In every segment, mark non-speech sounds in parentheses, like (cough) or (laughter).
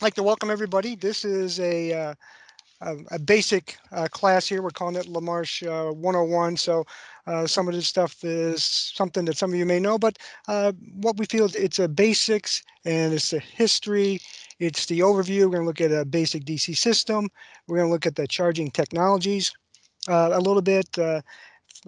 like to welcome everybody. This is a uh, a, a, basic uh, class here. We're calling it LaMarche uh, 101. So uh, some of this stuff is something that some of you may know, but uh, what we feel it's a basics and it's the history. It's the overview. We're going to look at a basic DC system. We're going to look at the charging technologies uh, a little bit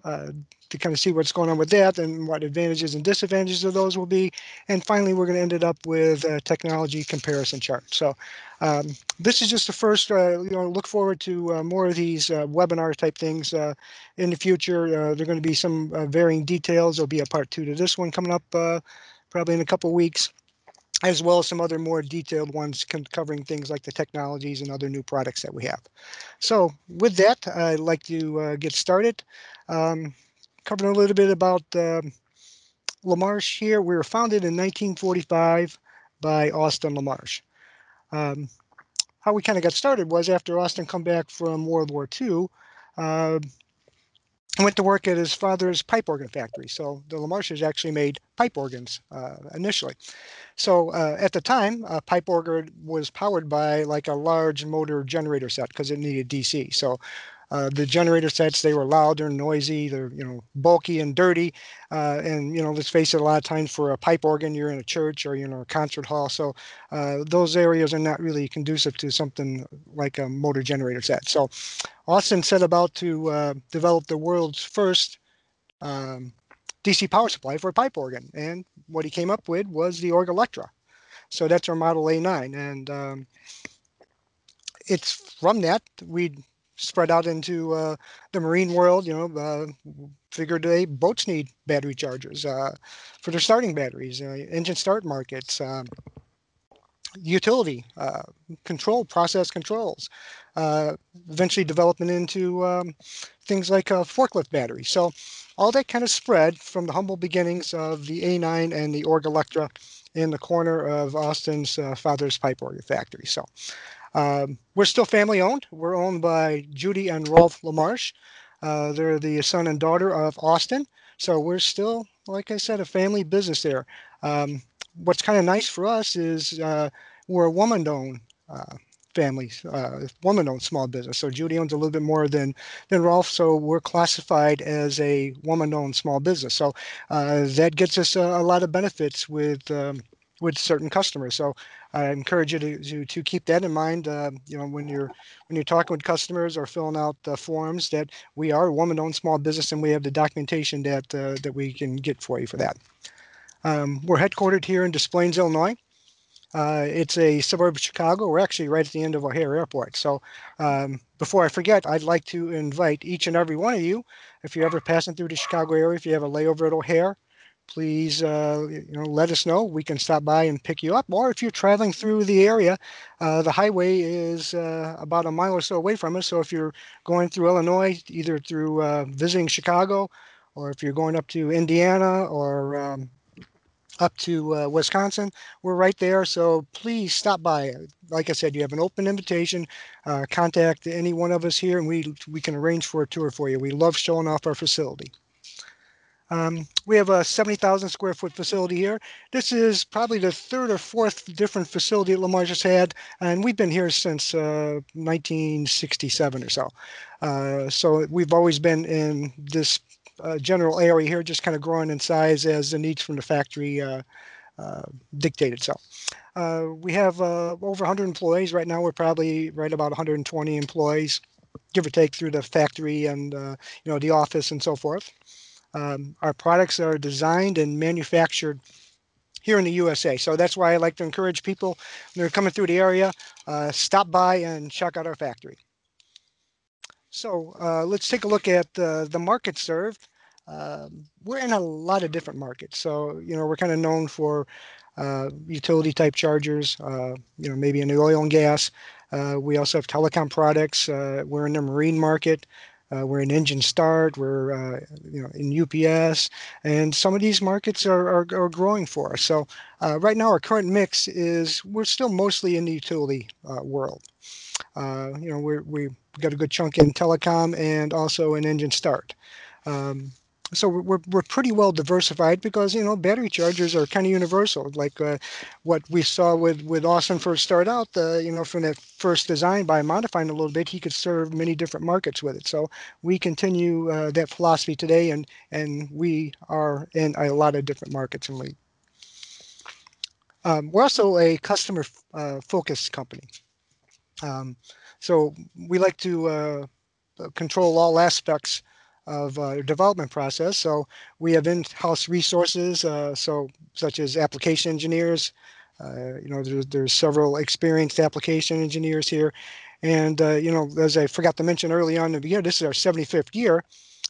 uh, to kind of see what's going on with that and what advantages and disadvantages of those will be. And finally, we're going to end it up with a technology comparison chart. So um, this is just the first, uh, you know, look forward to uh, more of these uh, webinar type things uh, in the future. There are going to be some varying details. There'll be a part two to this one coming up probably in a couple weeks as well as some other more detailed ones covering things like the technologies and other new products that we have. So with that, I'd like to uh, get started. Um, covering a little bit about um, LaMarche here. We were founded in 1945 by Austin LaMarche. Um, how we kind of got started was after Austin come back from World War II, uh, went to work at his father's pipe organ factory. So the LaMarches actually made pipe organs uh, initially. So uh, at the time, a pipe organ was powered by like a large motor generator set because it needed DC. So uh, the generator sets they were loud, they're noisy, they're you know bulky and dirty, uh, and you know let's face it, a lot of times for a pipe organ, you're in a church or you know a concert hall, so uh, those areas are not really conducive to something like a motor generator set. So Austin set about to uh, develop the world's first um, DC power supply for a pipe organ, and what he came up with was the Orgelectra. So that's our Model A9, and um, it's from that we spread out into uh, the marine world. You know, uh, figured they boats need battery chargers uh, for their starting batteries, uh, engine start markets, um, utility uh, control, process controls. Uh, eventually developing into um, things like a forklift batteries. So all that kind of spread from the humble beginnings of the A9 and the Orgelectra in the corner of Austin's father's pipe organ factory. So um, we're still family owned. We're owned by Judy and Rolf LaMarche. Uh, they're the son and daughter of Austin. So we're still, like I said, a family business there. Um, what's kind of nice for us is uh, we're a woman owned uh, family, uh, woman owned small business. So Judy owns a little bit more than, than Rolf. So we're classified as a woman owned small business. So uh, that gets us a, a, lot of benefits with. Um, with certain customers. So I encourage you to, to, to keep that in mind. Uh, you know, when you're when you're talking with customers or filling out the forms, that we are a woman-owned small business, and we have the documentation that uh, that we can get for you for that. Um, we're headquartered here in Des Plaines, Illinois. Uh, it's a suburb of Chicago. We're actually right at the end of O'Hare Airport. So um, before I forget, I'd like to invite each and every one of you, if you're ever passing through the Chicago area, if you have a layover at O'Hare, please uh, you know let us know. We can stop by and pick you up. Or if you're traveling through the area, uh, the highway is uh, about a mile or so away from us. So if you're going through Illinois, either through uh, visiting Chicago, or if you're going up to Indiana or um, up to uh, Wisconsin, we're right there. So please stop by. Like I said, you have an open invitation. Uh, contact any one of us here, and we we can arrange for a tour for you. We love showing off our facility. Um, we have a 70,000 square foot facility here. This is probably the third or fourth different facility that LaMarche has had, and we've been here since uh, 1967 or so. Uh, so we've always been in this uh, general area here, just kind of growing in size as the needs from the factory uh, uh, dictated. So uh, we have over 100 employees right now. We're probably right about 120 employees, give or take, through the factory and you know the office and so forth. Um, our products are designed and manufactured here in the USA. So that's why I like to encourage people when they're coming through the area, uh, stop by and check out our factory. So uh, let's take a look at uh, the market served. Um, we're in a lot of different markets. So, you know, we're kind of known for uh, utility type chargers, uh, you know, maybe in the oil and gas. Uh, we also have telecom products. we're in the marine market. Uh, we're in engine start. We're uh, you know in UPS, and some of these markets are, are, are growing for us. So uh, right now, our current mix is we're still mostly in the utility uh, world. Uh, you know, we're, we've got a good chunk in telecom and also in engine start. Um, so we're, we're pretty well diversified because you know battery chargers are kind of universal. Like uh, what we saw with with austin first start out uh, you know from that first design by modifying a little bit he could serve many different markets with it. So we continue uh, that philosophy today and and we are in a lot of different markets and we um, we're also a customer uh, focused company. Um, so we like to uh, control all aspects of uh, development process. So we have in-house resources, uh, so such as application engineers. Uh, you know, there's, there's several experienced application engineers here. And, uh, you know, as I forgot to mention early on in the year, this is our 75th year,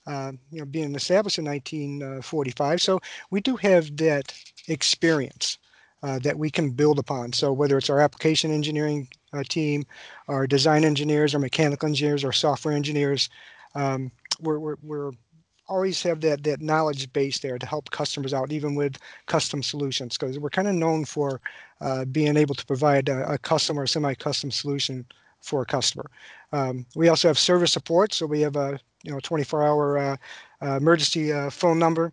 uh, you know, being established in 1945. So we do have that experience uh, that we can build upon. So whether it's our application engineering team, our design engineers, our mechanical engineers, our software engineers, um, we're, we're, we're always have that that knowledge base there to help customers out, even with custom solutions, because we're kind of known for uh, being able to provide a, a custom or semi-custom solution for a customer. Um, we also have service support, so we have a you know 24-hour uh, uh, emergency uh, phone number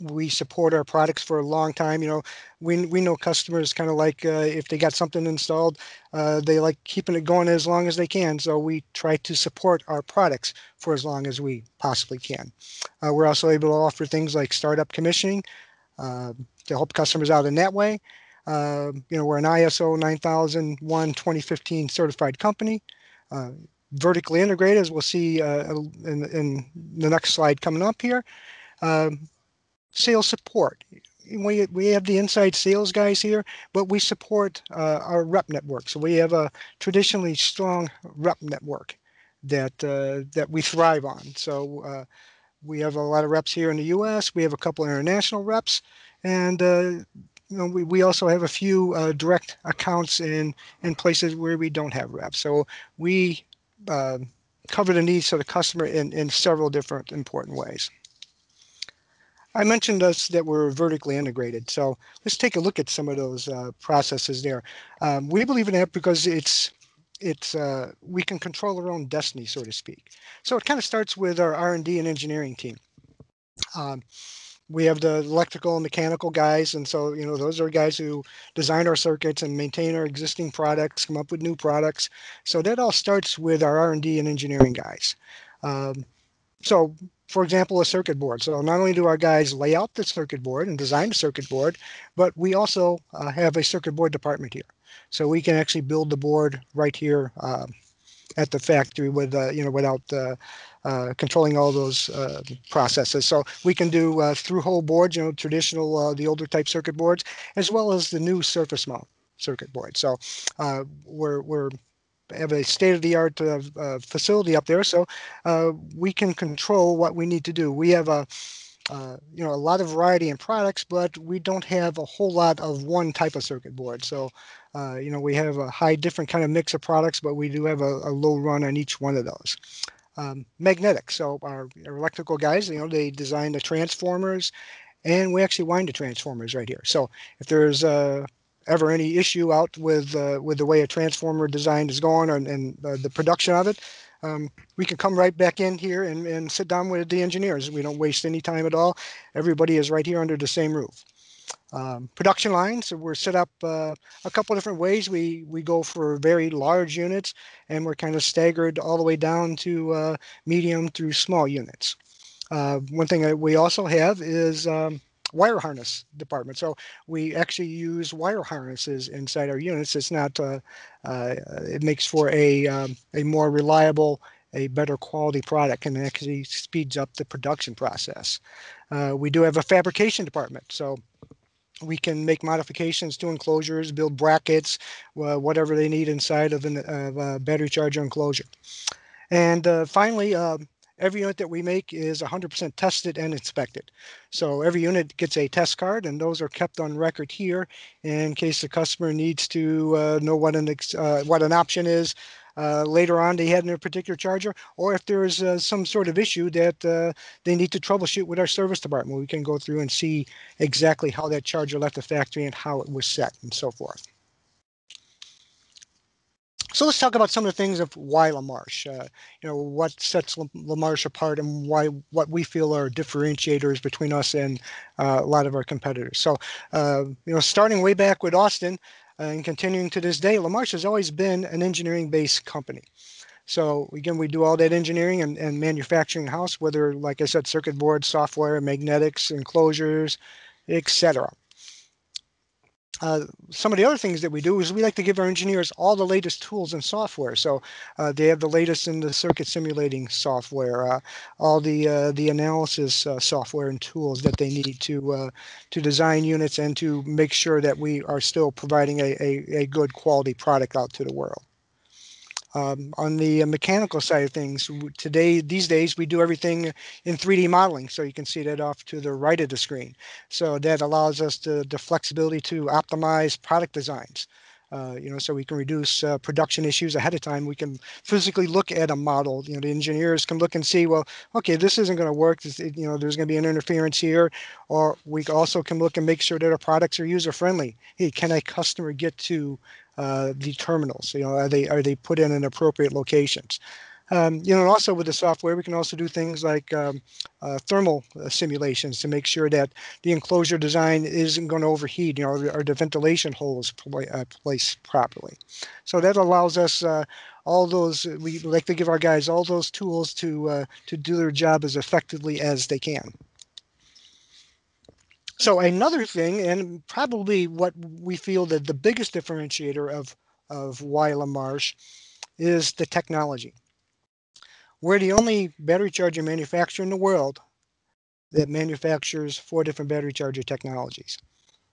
we support our products for a long time. You know, we we know customers kind of like uh, if they got something installed, uh, they like keeping it going as long as they can. So we try to support our products for as long as we possibly can. Uh, we're also able to offer things like startup commissioning um, to help customers out in that way. Um, you know, we're an ISO 9001 2015 certified company. Uh, vertically integrated, as we'll see uh, in, in the next slide coming up here. Um, sales support. We, we have the inside sales guys here, but we support uh, our rep network. So we have a traditionally strong rep network that uh, that we thrive on. So uh, we have a lot of reps here in the U.S. We have a couple international reps, and uh, you know, we, we also have a few uh, direct accounts in in places where we don't have reps. So we uh, cover the needs of the customer in, in several different important ways. I mentioned us that we're vertically integrated. So let's take a look at some of those uh, processes there. Um, we believe in that because it's it's uh, we can control our own destiny, so to speak. So it kind of starts with our R&D and engineering team. Um, we have the electrical and mechanical guys, and so you know those are guys who design our circuits and maintain our existing products, come up with new products. So that all starts with our R&D and engineering guys. Um, so for example, a circuit board. So not only do our guys lay out the circuit board and design the circuit board, but we also uh, have a circuit board department here. So we can actually build the board right here uh, at the factory with, uh, you know, without uh, uh, controlling all those uh, processes. So we can do through hole boards, you know, traditional, the older type circuit boards, as well as the new surface mount circuit board. So we're, we're have a state-of-the-art uh, uh, facility up there, so uh, we can control what we need to do. We have a uh, you know a lot of variety in products, but we don't have a whole lot of one type of circuit board. So uh, you know we have a high different kind of mix of products, but we do have a, a low run on each one of those. Um, magnetic. So our, our, electrical guys, you know, they design the transformers, and we actually wind the transformers right here. So if there's a ever any issue out with uh, with the way a transformer design is going and, and uh, the production of it, um, we can come right back in here and, and sit down with the engineers. We don't waste any time at all. Everybody is right here under the same roof. Um, production lines, we're set up uh, a couple different ways. We we go for very large units, and we're kind of staggered all the way down to uh, medium through small units. Uh, one thing that we also have is um, wire harness department. So we actually use wire harnesses inside our units. It's not, uh, uh, it makes for a, um, a more reliable, a better quality product and actually speeds up the production process. Uh, we do have a fabrication department. So we can make modifications to enclosures, build brackets, uh, whatever they need inside of, an, of a battery charger enclosure. And uh, finally, um, every unit that we make is 100% tested and inspected. So every unit gets a test card, and those are kept on record here in case the customer needs to uh, know what an uh, what an option is. Uh, later on, they had in their particular charger, or if there is uh, some sort of issue that uh, they need to troubleshoot with our service department, we can go through and see exactly how that charger left the factory and how it was set and so forth. So let's talk about some of the things of why LaMarche. Uh, you know, what sets LaMarche apart and why what we feel are differentiators between us and uh, a lot of our competitors. So, uh, you know, starting way back with Austin and continuing to this day, LaMarche has always been an engineering-based company. So again, we do all that engineering and, and manufacturing house, whether, like I said, circuit boards, software, magnetics, enclosures, etc. Uh, some of the other things that we do is we like to give our engineers all the latest tools and software. So uh, they have the latest in the circuit simulating software, uh, all the uh, the analysis uh, software and tools that they need to uh, to design units and to make sure that we are still providing a, a, a good quality product out to the world. Um, on the uh, mechanical side of things, today, these days, we do everything in 3D modeling. So you can see that off to the right of the screen. So that allows us to, the flexibility to optimize product designs. Uh, you know, so we can reduce uh, production issues ahead of time. We can physically look at a model. You know, the engineers can look and see, well, okay, this isn't going to work. This, you know, there's going to be an interference here. Or we also can look and make sure that our products are user friendly. Hey, can a customer get to uh, the terminals? You know, are they are they put in an appropriate locations? Um, you know, also with the software, we can also do things like um, uh, thermal uh, simulations to make sure that the enclosure design isn't going to overheat, you know, or, the ventilation holes pl uh, placed properly. So that allows us uh, all those, we like to give our guys all those tools to, uh, to do their job as effectively as they can. So another thing, and probably what we feel that the biggest differentiator of, of why LaMarche is the technology. We're the only battery charger manufacturer in the world that manufactures four different battery charger technologies.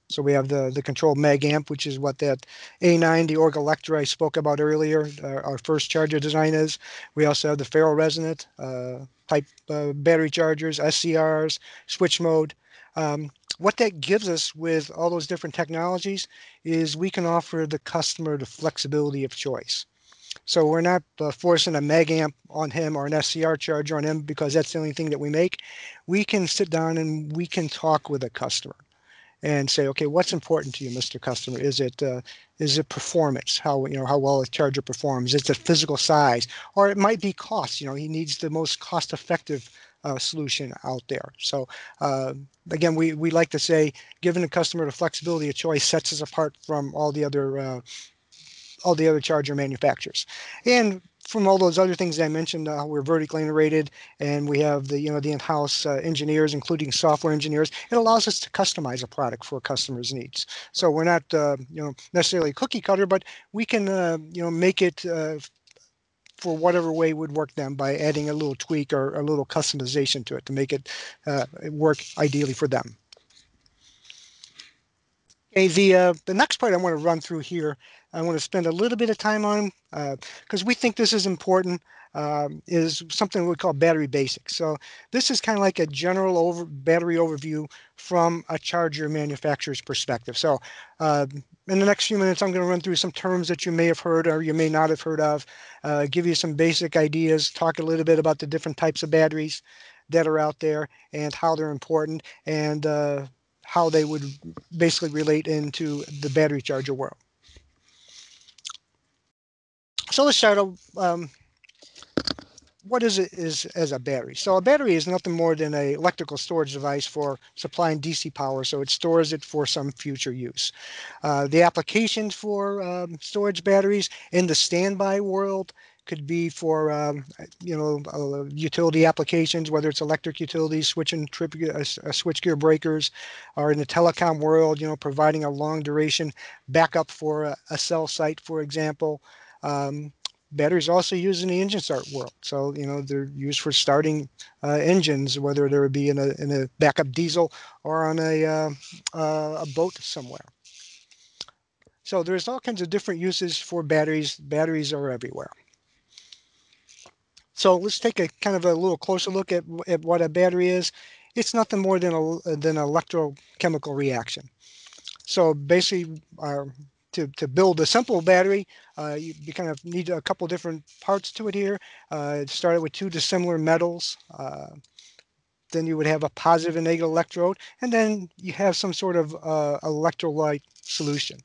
So we have the, the controlled mag amp, which is what that A9, the Orgelectra I spoke about earlier, our, our first charger design is. We also have the ferro-resonant uh, type uh, battery chargers, SCRs, switch mode. Um, what that gives us with all those different technologies is we can offer the customer the flexibility of choice. So we're not uh, forcing a mag amp on him or an SCR charger on him because that's the only thing that we make. We can sit down and we can talk with a customer and say, okay, what's important to you, Mr. Customer? Is it uh, is it performance? How you know how well a charger performs? Is it physical size? Or it might be cost. You know, he needs the most cost-effective uh, solution out there. So uh, again, we we like to say, giving the customer the flexibility of choice sets us apart from all the other uh, all the other charger manufacturers. And from all those other things that I mentioned, uh, we're vertically integrated and we have the you know the in-house uh, engineers, including software engineers. It allows us to customize a product for a customer's needs. So we're not uh, you know necessarily cookie cutter, but we can uh, you know make it uh, for whatever way would work them by adding a little tweak or a little customization to it to make it uh, work ideally for them. Okay, the uh, the next part I want to run through here, I want to spend a little bit of time on because uh, we think this is important. Um, is something we call battery basics. So this is kind of like a general over battery overview from a charger manufacturer's perspective. So uh, in the next few minutes, I'm going to run through some terms that you may have heard or you may not have heard of, uh, give you some basic ideas, talk a little bit about the different types of batteries that are out there and how they're important, and uh, how they would basically relate into the battery charger world. So let's start. Um, what is it is as a battery? So a battery is nothing more than a electrical storage device for supplying DC power. So it stores it for some future use. Uh, the applications for um, storage batteries in the standby world could be for um, you know uh, utility applications, whether it's electric utilities, switching trip uh, uh, switchgear breakers, or in the telecom world, you know, providing a long duration backup for a, a cell site, for example. Um, batteries also used in the engine start world. So you know they're used for starting uh, engines, whether they be in a in a backup diesel or on a uh, a boat somewhere. So there's all kinds of different uses for batteries. Batteries are everywhere. So let's take a kind of a little closer look at, at what a battery is. It's nothing more than a than an electrochemical reaction. So basically, uh, to, to build a simple battery, uh, you, you, kind of need a couple different parts to it here. Uh, it started with two dissimilar metals. Uh, then you would have a positive and negative electrode, and then you have some sort of uh, electrolyte solution.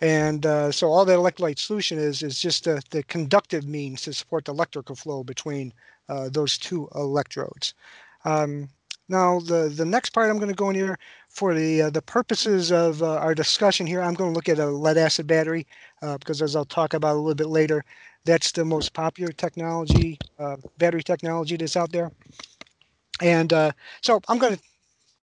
And uh, so all that electrolyte solution is is just the, the conductive means to support the electrical flow between uh, those two electrodes. Um, now, the, the next part I'm going to go in here for the uh, the purposes of uh, our discussion here, I'm going to look at a lead acid battery uh, because as I'll talk about a little bit later, that's the most popular technology, uh, battery technology that's out there. And uh, so I'm going to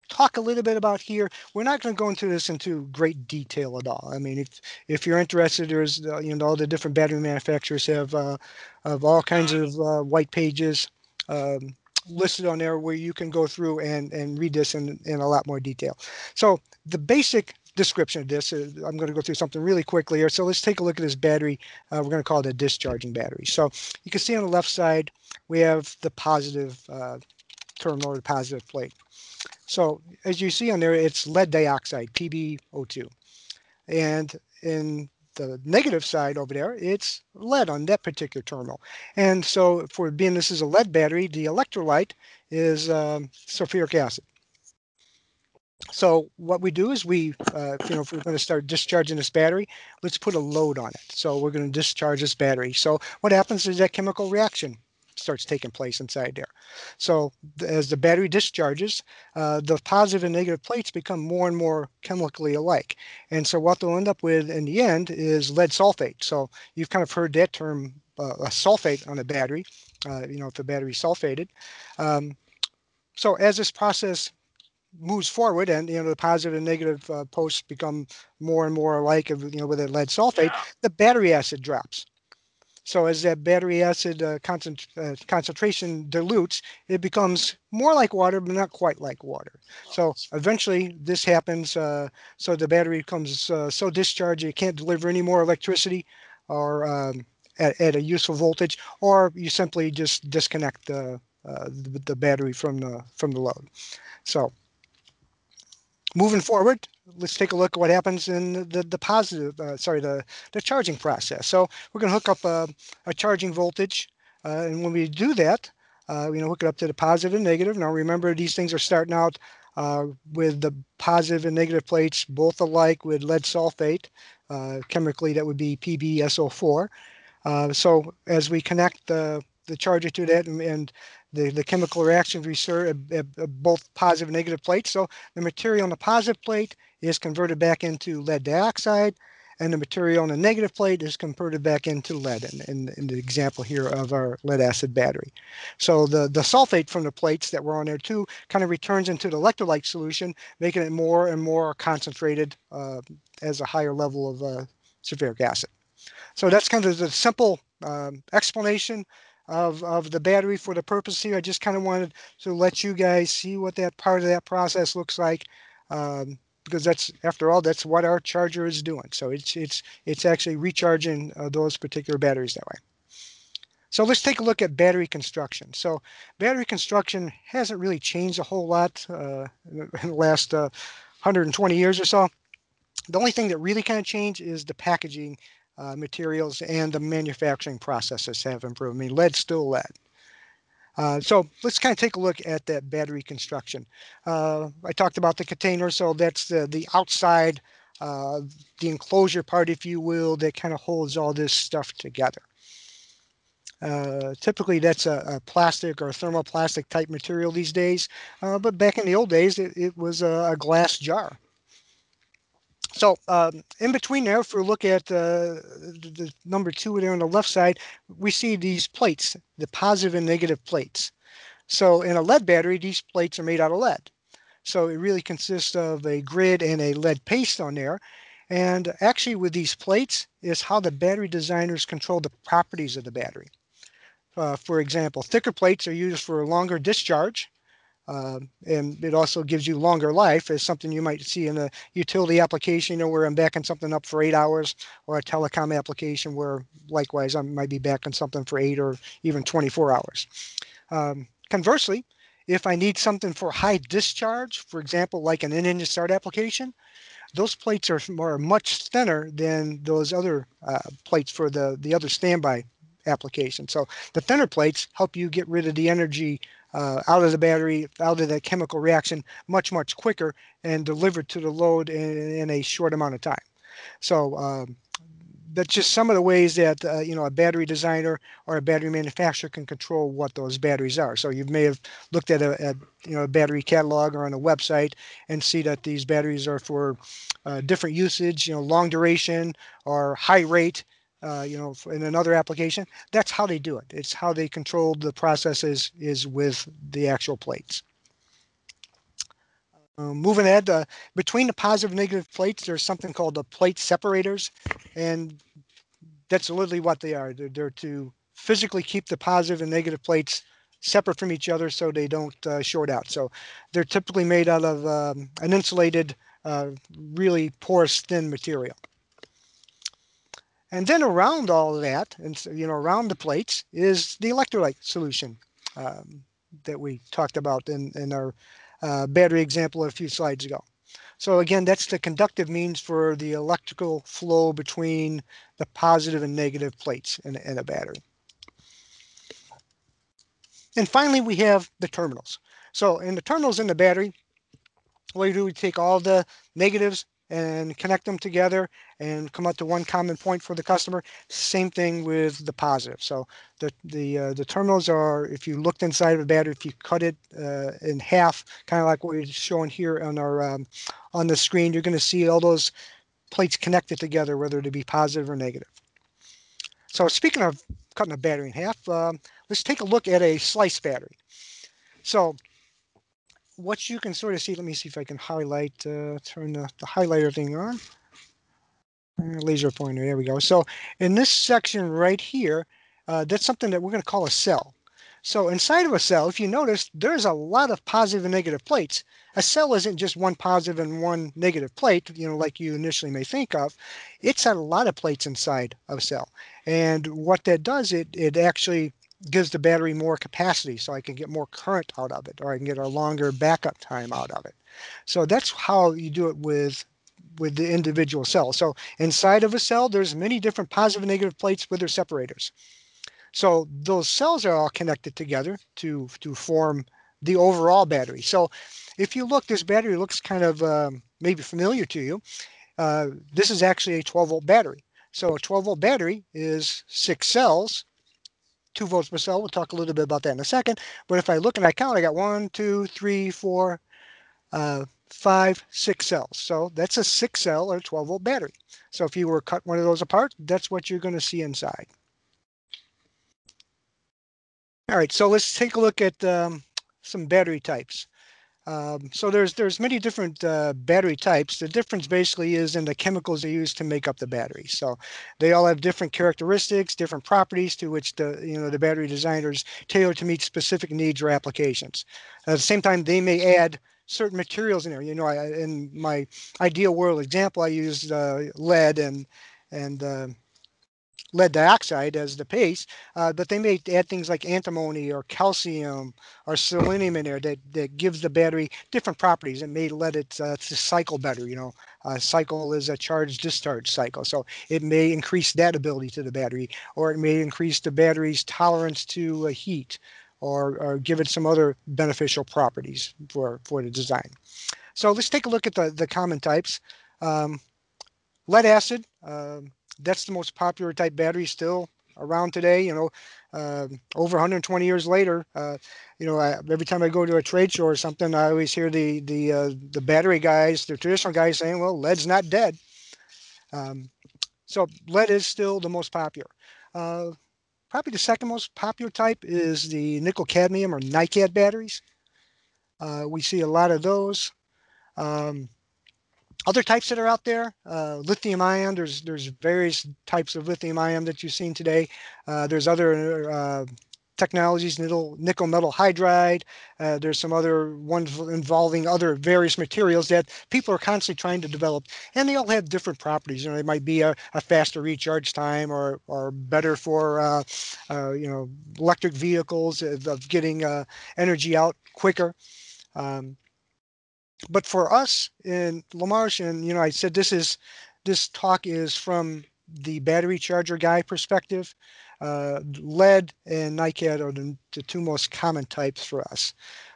talk a little bit about here. We're not going to go into this into great detail at all. I mean, if if you're interested, there's uh, you know all the different battery manufacturers have uh, of all kinds of uh, white pages um, listed on there where you can go through and and read this in in a lot more detail. So the basic description of this is, I'm going to go through something really quickly here. So let's take a look at this battery. Uh, we're going to call it a discharging battery. So you can see on the left side we have the positive uh, terminal or the positive plate. So as you see on there, it's lead dioxide, PbO2. And in the negative side over there, it's lead on that particular terminal. And so for being this is a lead battery, the electrolyte is um, sulfuric acid. So what we do is we, uh, you know, if we're going to start discharging this battery, let's put a load on it. So we're going to discharge this battery. So what happens is that chemical reaction starts taking place inside there. So as the battery discharges, uh, the positive and negative plates become more and more chemically alike. And so what they'll end up with in the end is lead sulfate. So you've kind of heard that term, uh, a sulfate on a battery, uh, you know, if the battery sulfated. Um, so as this process moves forward and you know the positive and negative uh, posts become more and more alike of you know with a lead sulfate the battery acid drops so as that battery acid uh, concent uh, concentration dilutes, it becomes more like water, but not quite like water. So eventually this happens. Uh, so the battery becomes uh, so discharged it can't deliver any more electricity or um, at, at, a useful voltage, or you simply just disconnect the, uh, the, the battery from the from the load. So moving forward, let's take a look at what happens in the, the positive, uh, sorry, the, the charging process. So we're going to hook up a, a charging voltage. Uh, and when we do that, uh, you know, hook it up to the positive and negative. Now remember, these things are starting out uh, with the positive and negative plates both alike with lead sulfate. Uh, chemically, that would be PbSO4. Uh, so as we connect the, the charger to that and, and the, the chemical reactions we serve both positive and negative plates. So the material on the positive plate is converted back into lead dioxide, and the material on the negative plate is converted back into lead in, in, in, the example here of our lead acid battery. So the, the sulfate from the plates that were on there too kind of returns into the electrolyte solution, making it more and more concentrated uh, as a higher level of uh, sulfuric acid. So that's kind of the simple um, explanation of, of the battery for the purpose here. I just kind of wanted to let you guys see what that part of that process looks like. Um, because that's after all that's what our charger is doing so it's it's it's actually recharging uh, those particular batteries that way so let's take a look at battery construction so battery construction hasn't really changed a whole lot uh, (laughs) in the last uh, 120 years or so the only thing that really kind of changed is the packaging uh, materials and the manufacturing processes have improved. I mean, lead still lead. Uh, so let's kind of take a look at that battery construction. Uh, I talked about the container, so that's the, the outside, uh, the enclosure part, if you will, that kind of holds all this stuff together. Uh, typically, that's a, a, plastic or thermoplastic type material these days, uh, but back in the old days, it, it was a, a glass jar. So um, in between there, if we look at uh, the, the, number two there on the left side, we see these plates, the positive and negative plates. So in a lead battery, these plates are made out of lead. So it really consists of a grid and a lead paste on there. And actually with these plates is how the battery designers control the properties of the battery. Uh, for example, thicker plates are used for longer discharge um, and it also gives you longer life as something you might see in a utility application, you know, where I'm backing something up for eight hours or a telecom application where likewise I might be backing something for eight or even 24 hours. Um, conversely, if I need something for high discharge, for example, like an in-engine start application, those plates are, are much thinner than those other uh, plates for the, the other standby application. So the thinner plates help you get rid of the energy uh, out of the battery, out of the chemical reaction much, much quicker and delivered to the load in, in a short amount of time. So um, that's just some of the ways that uh, you know a battery designer or a battery manufacturer can control what those batteries are. So you may have looked at a, you know a battery catalog or on a website and see that these batteries are for uh, different usage, you know, long duration or high rate. Uh, you know, in another application, that's how they do it. It's how they control the processes is with the actual plates. Um, moving ahead, uh, between the positive and negative plates, there's something called the plate separators, and that's literally what they are. They're, they're to physically keep the positive and negative plates separate from each other so they don't uh, short out. So they're typically made out of um, an insulated, uh, really porous, thin material. And then around all of that, and you know, around the plates is the electrolyte solution um, that we talked about in, in our uh, battery example a few slides ago. So again, that's the conductive means for the electrical flow between the positive and negative plates in, in a battery. And finally, we have the terminals. So in the terminals in the battery, what you do, we take all the negatives and connect them together and come up to one common point for the customer. Same thing with the positive. So the the uh, the terminals are, if you looked inside of a battery, if you cut it uh, in half, kind of like what we're showing here on our um, on the screen, you're going to see all those plates connected together, whether to be positive or negative. So speaking of cutting a battery in half, um, let's take a look at a slice battery. So what you can sort of see, let me see if I can highlight, uh, turn the, the highlighter thing on. Uh, laser pointer, there we go. So in this section right here, uh, that's something that we're going to call a cell. So inside of a cell, if you notice, there's a lot of positive and negative plates. A cell isn't just one positive and one negative plate, you know, like you initially may think of. It's a lot of plates inside of a cell. And what that does, it, it actually gives the battery more capacity so I can get more current out of it or I can get a longer backup time out of it. So that's how you do it with with the individual cell. So inside of a cell, there's many different positive and negative plates with their separators. So those cells are all connected together to, to form the overall battery. So if you look, this battery looks kind of um, maybe familiar to you. Uh, this is actually a 12 volt battery. So a 12 volt battery is six cells two volts per cell. We'll talk a little bit about that in a second. But if I look and I count, I got one, two, three, four, uh, five, six cells. So that's a six cell or 12 volt battery. So if you were to cut one of those apart, that's what you're going to see inside. All right, so let's take a look at um, some battery types. Um, so there's there's many different uh, battery types. The difference basically is in the chemicals they use to make up the battery. So they all have different characteristics, different properties to which the you know the battery designers tailor to meet specific needs or applications. At the same time, they may add certain materials in there. You know, I, in my ideal world example, I used uh, lead and and uh, lead dioxide as the paste, uh, but they may add things like antimony or calcium or selenium in there that, that gives the battery different properties and may let it uh, to cycle better. You know, a cycle is a charge discharge cycle, so it may increase that ability to the battery, or it may increase the battery's tolerance to uh, heat, or, or give it some other beneficial properties for for the design. So let's take a look at the the common types. Um, lead acid. Um, that's the most popular type battery still around today. You know, uh, over 120 years later, uh, you know, I, every time I go to a trade show or something, I always hear the the uh, the battery guys, the traditional guys saying, "Well, lead's not dead." Um, so lead is still the most popular. Uh, probably the second most popular type is the nickel cadmium or NiCad batteries. Uh, we see a lot of those. Um, other types that are out there, uh, lithium ion, there's there's various types of lithium ion that you've seen today. Uh, there's other uh, technologies, nickel, nickel metal hydride. Uh, there's some other ones involving other various materials that people are constantly trying to develop, and they all have different properties. You know, they might be a, a faster recharge time, or or better for uh, uh, you know electric vehicles of, of getting energy out quicker. Um, but for us in Lamarche, and you know, I said this is this talk is from the battery charger guy perspective. Uh, lead and NiCad are the, the, two most common types for us.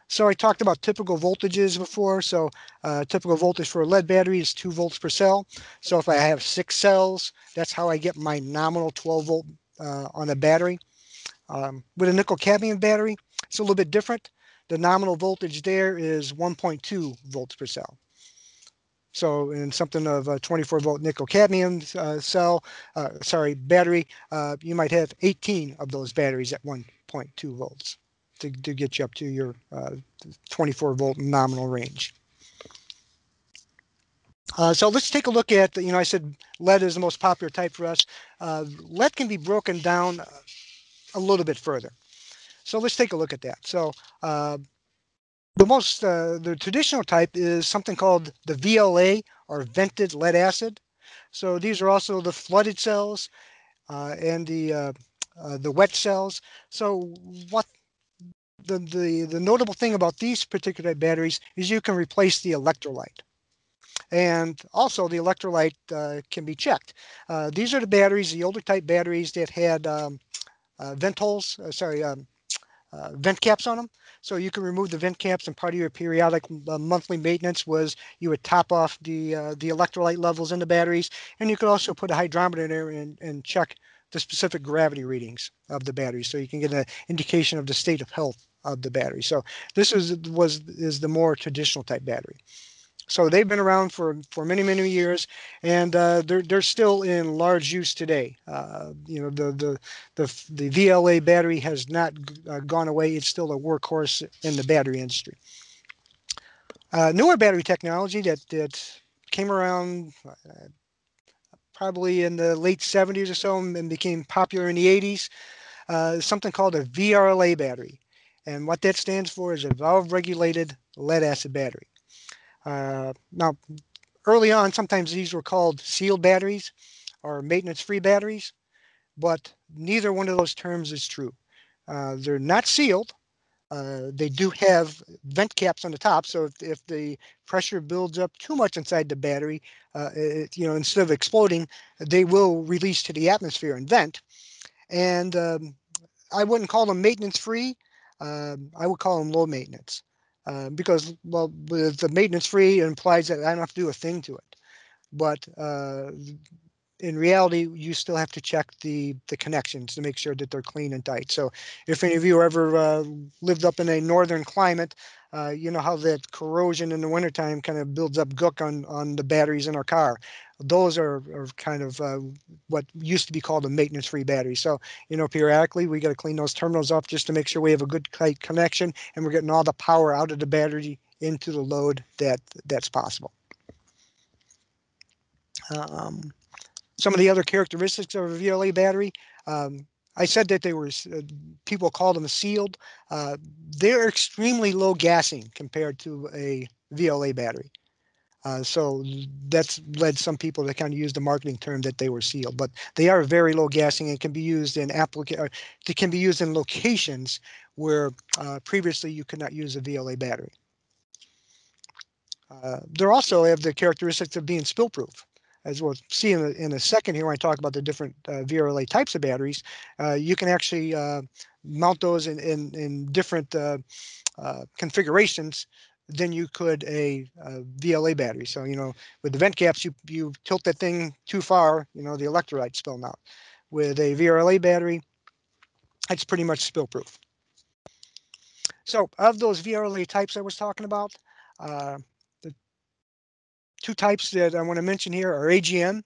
So I talked about typical voltages before. So uh, typical voltage for a lead battery is two volts per cell. So if I have six cells, that's how I get my nominal 12 volt uh, on a battery. Um, with a nickel cadmium battery, it's a little bit different. The nominal voltage there is 1.2 volts per cell. So in something of a 24 volt nickel cadmium uh, cell, uh, sorry, battery, uh, you might have 18 of those batteries at 1.2 volts to, to get you up to your uh, 24 volt nominal range. Uh, so let's take a look at, you know, I said lead is the most popular type for us. Uh, lead can be broken down a little bit further. So let's take a look at that. So uh, the most, uh, the traditional type is something called the VLA or vented lead acid. So these are also the flooded cells uh, and the the wet cells. So what the, the, the notable thing about these particular batteries is you can replace the electrolyte. And also the electrolyte uh, can be checked. Uh, these are the batteries, the older type batteries that had um, uh, vent holes, uh, sorry, um, uh, vent caps on them. So you can remove the vent caps and part of your periodic uh, monthly maintenance was you would top off the the electrolyte levels in the batteries. And you could also put a hydrometer in there and, and check the specific gravity readings of the battery so you can get an indication of the state of health of the battery. So this is was is the more traditional type battery. So they've been around for, for many, many years, and uh, they're, they're still in large use today. Uh, you know, the, the, the, the VLA battery has not uh, gone away. It's still a workhorse in the battery industry. Uh, newer battery technology that, that came around uh, probably in the late 70s or so and became popular in the 80s, uh, something called a VRLA battery. And what that stands for is a valve regulated lead acid battery. Uh, now, early on, sometimes these were called sealed batteries or maintenance free batteries, but neither one of those terms is true. Uh, they're not sealed. Uh, they do have vent caps on the top, so if, if the pressure builds up too much inside the battery, uh, it, you know, instead of exploding, they will release to the atmosphere and vent. And um, I wouldn't call them maintenance free um, I would call them low maintenance uh, because, well, the maintenance free, implies that I don't have to do a thing to it. But uh, in reality, you still have to check the the connections to make sure that they're clean and tight. So if any of you ever uh, lived up in a northern climate, uh, you know how that corrosion in the wintertime kind of builds up gook on on the batteries in our car. Those are, are kind of uh, what used to be called a maintenance-free battery. So you know periodically we got to clean those terminals off just to make sure we have a good tight connection and we're getting all the power out of the battery into the load that that's possible. Um, some of the other characteristics of a VLA battery. Um, I said that they were, uh, people call them sealed. Uh, they're extremely low gassing compared to a VLA battery. Uh, so that's led some people to kind of use the marketing term that they were sealed, but they are very low gassing and can be used in applica- they can be used in locations where uh, previously you could not use a VLA battery. Uh, they also have the characteristics of being spill proof as we'll see in a, in a second here when I talk about the different uh, VRLA types of batteries, uh, you can actually uh, mount those in, in, in different uh, uh, configurations than you could a, a, VLA battery. So, you know, with the vent caps, you, you tilt that thing too far, you know, the electrolyte spilling out. With a VRLA battery, it's pretty much spill proof. So of those VRLA types I was talking about, uh, two types that I want to mention here are AGM,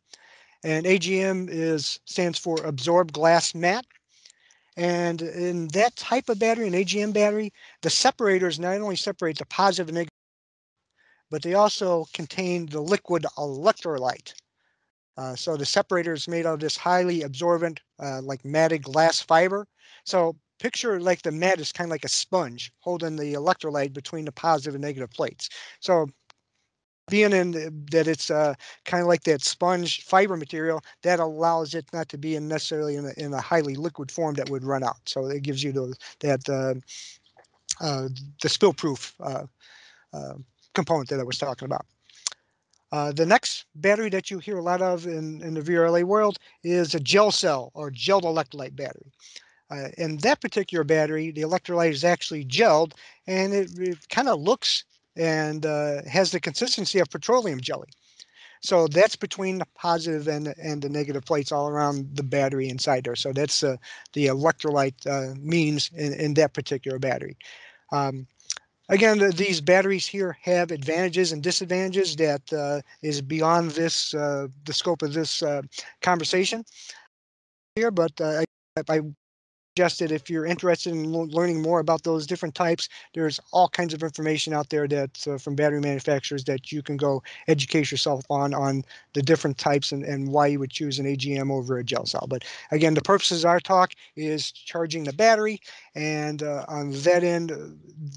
and AGM is stands for absorbed glass mat. And in that type of battery, an AGM battery, the separators not only separate the positive and negative, but they also contain the liquid electrolyte. Uh, so the separator is made out of this highly absorbent, uh, like matted glass fiber. So picture like the mat is kind of like a sponge holding the electrolyte between the positive and negative plates. So being in that it's uh, kind of like that sponge fiber material that allows it not to be in necessarily in a, in a highly liquid form that would run out. So it gives you the, that uh, uh, the spill proof uh, uh, component that I was talking about. Uh, the next battery that you hear a lot of in, in the VRLA world is a gel cell or gel electrolyte battery. In that particular battery, the electrolyte is actually gelled and it, it kind of looks and uh, has the consistency of petroleum jelly. So that's between the positive and and the negative plates all around the battery inside there. So that's uh, the electrolyte uh, means in, in that particular battery. Um, again, the, these batteries here have advantages and disadvantages that uh, is beyond this uh, the scope of this uh, conversation here. But uh, I, I suggested if you're interested in learning more about those different types, there's all kinds of information out there that uh, from battery manufacturers that you can go educate yourself on on the different types and, and why you would choose an AGM over a gel cell. But again, the purposes of our talk is charging the battery, and uh, on that end, uh,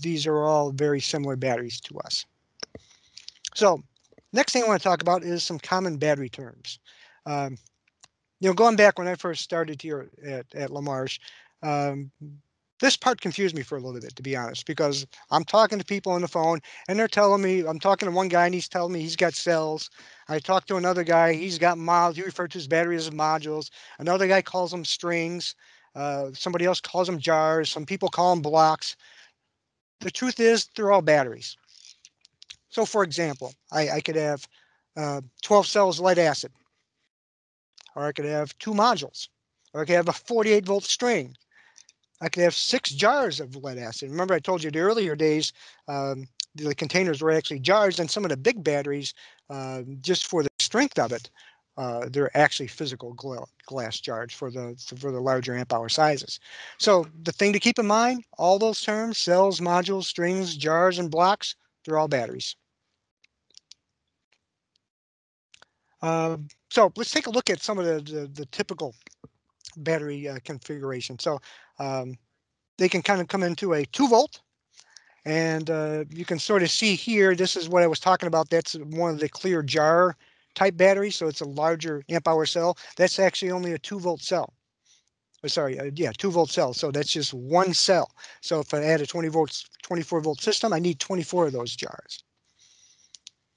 these are all very similar batteries to us. So next thing I want to talk about is some common battery terms. Um, you know, going back when I first started here at, at La Marche, um, this part confused me for a little bit, to be honest, because I'm talking to people on the phone and they're telling me, I'm talking to one guy and he's telling me he's got cells. I talked to another guy, he's got modules. He referred to his batteries as modules. Another guy calls them strings. Uh, somebody else calls them jars. Some people call them blocks. The truth is, they're all batteries. So, for example, I, I could have uh, 12 cells lead acid, or I could have two modules, or I could have a 48 volt string, I could have six jars of lead acid. Remember, I told you the earlier days, um, the containers were actually jars, and some of the big batteries, uh, just for the strength of it, uh, they're actually physical gla glass jars for the for the larger amp hour sizes. So the thing to keep in mind, all those terms, cells, modules, strings, jars, and blocks, they're all batteries. Uh, so let's take a look at some of the, the, the typical battery uh, configuration. So um, they can kind of come into a two volt and uh, you can sort of see here, this is what I was talking about. That's one of the clear jar type batteries. So it's a larger amp hour cell. That's actually only a two volt cell. Oh, sorry, uh, yeah, two volt cell. So that's just one cell. So if I add a 20 volts, 24 volt system, I need 24 of those jars.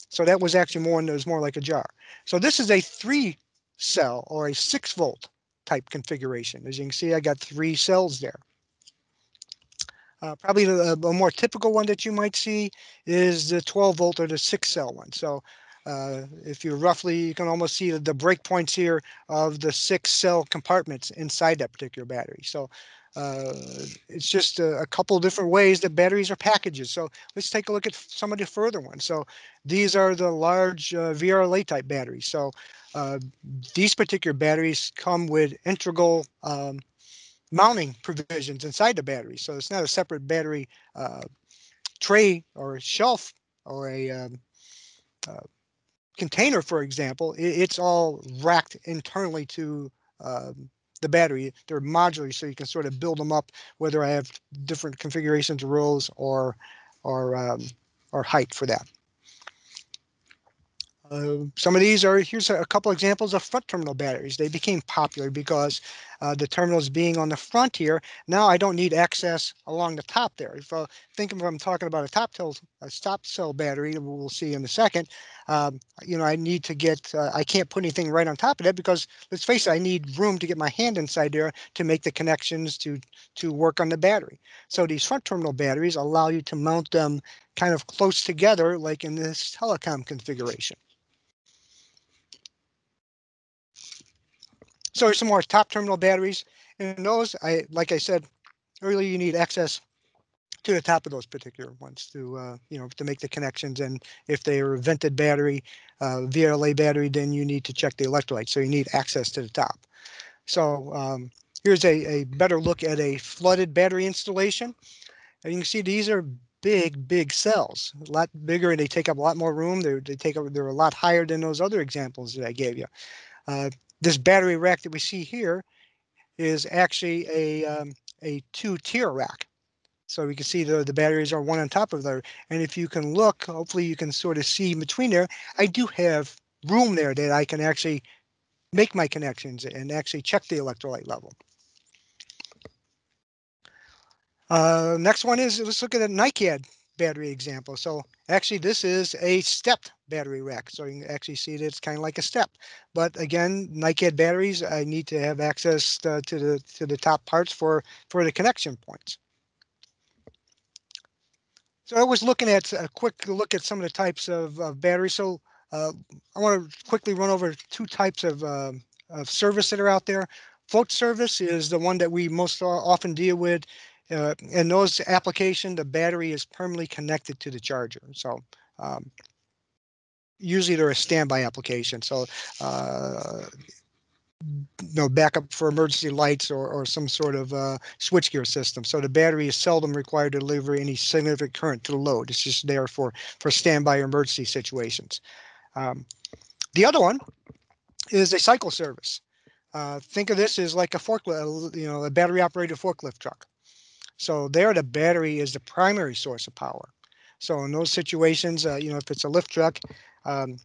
So that was actually more, it was more like a jar. So this is a three cell or a six volt type configuration. As you can see, I got three cells there. Uh, probably a, a, more typical one that you might see is the 12 volt or the six cell one. So uh, if you roughly, you can almost see the, the breakpoints here of the six cell compartments inside that particular battery. So uh, it's just a, a, couple different ways that batteries are packages. So let's take a look at some of the further ones. So these are the large uh, VRLA type batteries. So uh, these particular batteries come with integral um, mounting provisions inside the battery. So it's not a separate battery uh, tray or shelf or a um, uh, container, for example. It, it's all racked internally to um, the battery. They're modular, so you can sort of build them up, whether I have different configurations, rows, or or um, or height for that. Uh, some of these are, here's a, couple examples of front terminal batteries. They became popular because uh, the terminals being on the front here, now I don't need access along the top there. If I think if I'm talking about a top, tel, a stop cell battery, we'll see in a second, um, you know, I need to get, uh, I can't put anything right on top of that because let's face it, I need room to get my hand inside there to make the connections to, to work on the battery. So these front terminal batteries allow you to mount them kind of close together, like in this telecom configuration. So some more top terminal batteries. And those, I like I said earlier, you need access to the top of those particular ones to uh, you know to make the connections. And if they are a vented battery, uh, VRLA battery, then you need to check the electrolyte. So you need access to the top. So um, here's a, a better look at a flooded battery installation. And you can see these are big, big cells, a lot bigger, and they take up a lot more room. They're, they take up, they're a lot higher than those other examples that I gave you. Uh, this battery rack that we see here is actually a, um, a two tier rack. So we can see the, the batteries are one on top of the other. And if you can look, hopefully you can sort of see between there, I do have room there that I can actually make my connections and actually check the electrolyte level. Uh, next one is let's look at a NICAD battery example. So actually this is a stepped battery rack. So you can actually see that it's kind of like a step. But again, NiCad batteries, I need to have access to, to the to the top parts for, for the connection points. So I was looking at a quick look at some of the types of, of batteries. So uh, I want to quickly run over two types of, uh, of service that are out there. Float service is the one that we most often deal with. Uh, in those application, the battery is permanently connected to the charger. So um, usually they're a standby application. So uh, backup for emergency lights or, or some sort of uh, switchgear system. So the battery is seldom required to deliver any significant current to the load. It's just there for, for standby or emergency situations. Um, the other one is a cycle service. Uh, think of this as like a forklift, you know, a battery operated forklift truck. So there the battery is the primary source of power. So in those situations, uh, you know, if it's a lift truck, um,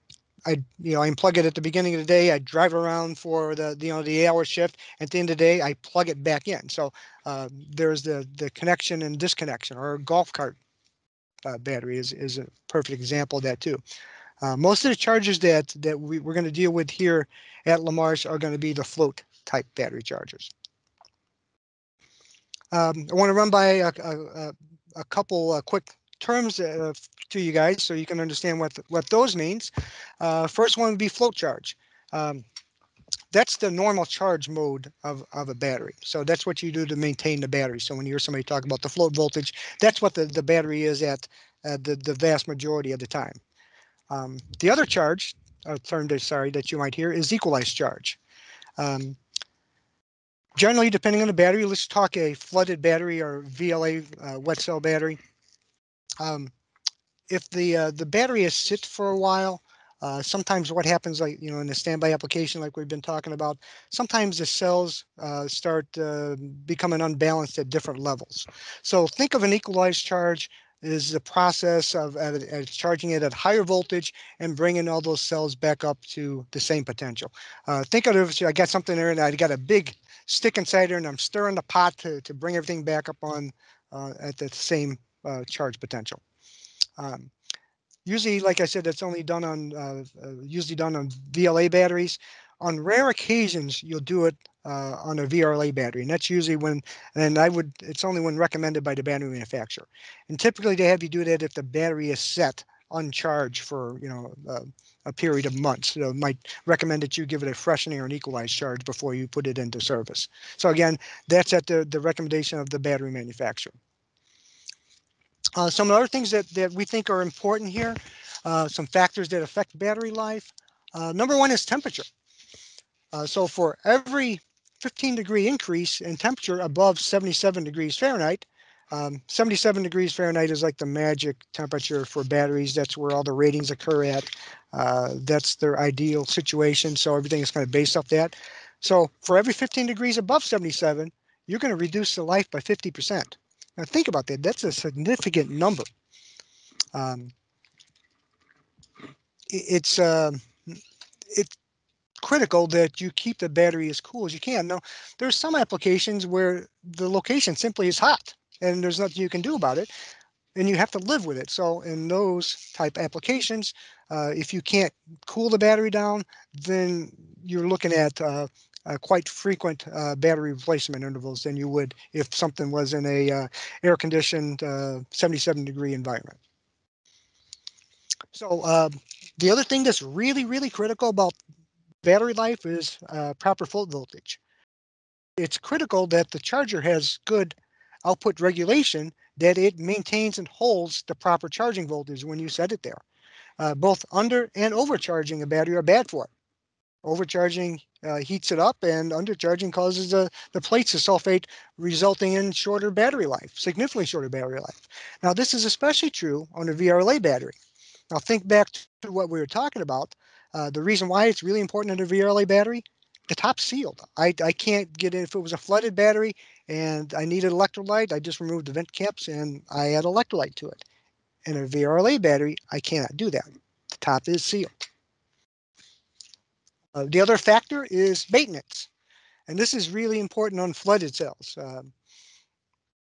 I, you know, I unplug it at the beginning of the day. I drive around for the, you know, the hour shift. At the end of the day, I plug it back in. So uh, there's the the connection and disconnection. Or a golf cart uh, battery is is a perfect example of that too. Uh, most of the chargers that that we, we're going to deal with here at La Marche are going to be the float type battery chargers. Um, I want to run by a, a, a couple uh, quick terms uh, to you guys so you can understand what what those means. Uh, first one would be float charge. Um, that's the normal charge mode of, of a battery. So that's what you do to maintain the battery. So when you hear somebody talk about the float voltage, that's what the, the battery is at uh, the, the vast majority of the time. Um, the other charge, uh, term that, sorry, that you might hear is equalized charge. Um, generally, depending on the battery, let's talk a flooded battery or VLA uh, wet cell battery. Um, if the uh, the battery is sit for a while, uh, sometimes what happens, like you know, in a standby application, like we've been talking about, sometimes the cells uh, start uh, becoming unbalanced at different levels. So think of an equalized charge is the process of charging it at higher voltage and bringing all those cells back up to the same potential. Uh, think of it, I got something there and I got a big stick inside there and I'm stirring the pot to, to bring everything back up on uh, at the same uh, charge potential. Um, usually, like I said, that's only done on uh, uh, usually done on VLA batteries. On rare occasions, you'll do it uh, on a VRLA battery, and that's usually when. And I would. It's only when recommended by the battery manufacturer. And typically, they have you do that if the battery is set uncharged for you know uh, a period of months. So might recommend that you give it a freshening or an equalized charge before you put it into service. So again, that's at the, the recommendation of the battery manufacturer. Uh, some other things that, that we think are important here, uh, some factors that affect battery life. Uh, number one is temperature. Uh, so for every 15 degree increase in temperature above 77 degrees Fahrenheit, um, 77 degrees Fahrenheit is like the magic temperature for batteries. That's where all the ratings occur at. Uh, that's their ideal situation. So everything is kind of based off that. So for every 15 degrees above 77, you're going to reduce the life by 50%. Now think about that. That's a significant number. Um, it's uh, it's critical that you keep the battery as cool as you can. Now, there's some applications where the location simply is hot and there's nothing you can do about it and you have to live with it. So in those type applications, uh, if you can't cool the battery down, then you're looking at uh, quite frequent uh, battery replacement intervals than you would if something was in a uh, air conditioned uh, 77 degree environment. So um, the other thing that's really, really critical about battery life is uh, proper float voltage. It's critical that the charger has good output regulation, that it maintains and holds the proper charging voltage when you set it there. Uh, both under and overcharging a battery are bad for it. Overcharging uh, heats it up and undercharging causes the, the plates to sulfate, resulting in shorter battery life, significantly shorter battery life. Now, this is especially true on a VRLA battery. Now, think back to what we were talking about. Uh, the reason why it's really important in a VRLA battery, the top's sealed. I, I can't get in if it was a flooded battery and I needed electrolyte, I just removed the vent caps and I add electrolyte to it. In a VRLA battery, I cannot do that. The top is sealed. Uh, the other factor is maintenance. And this is really important on flooded cells. Um,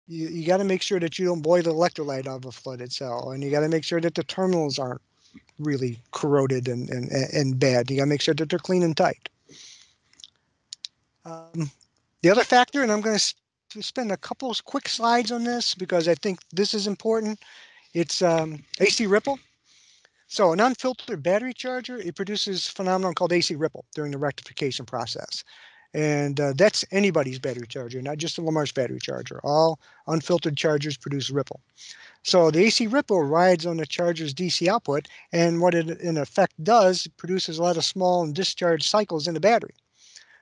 you, you got to make sure that you don't boil the electrolyte out of a flooded cell, and you got to make sure that the terminals aren't really corroded and, and, and bad. You got to make sure that they're clean and tight. Um, the other factor, and I'm going to spend a couple of quick slides on this because I think this is important. It's um, AC ripple. So an unfiltered battery charger, it produces a phenomenon called AC ripple during the rectification process. And uh, that's anybody's battery charger, not just the La Marche battery charger. All unfiltered chargers produce ripple. So the AC ripple rides on the charger's DC output, and what it in effect does, produces a lot of small and discharge cycles in the battery.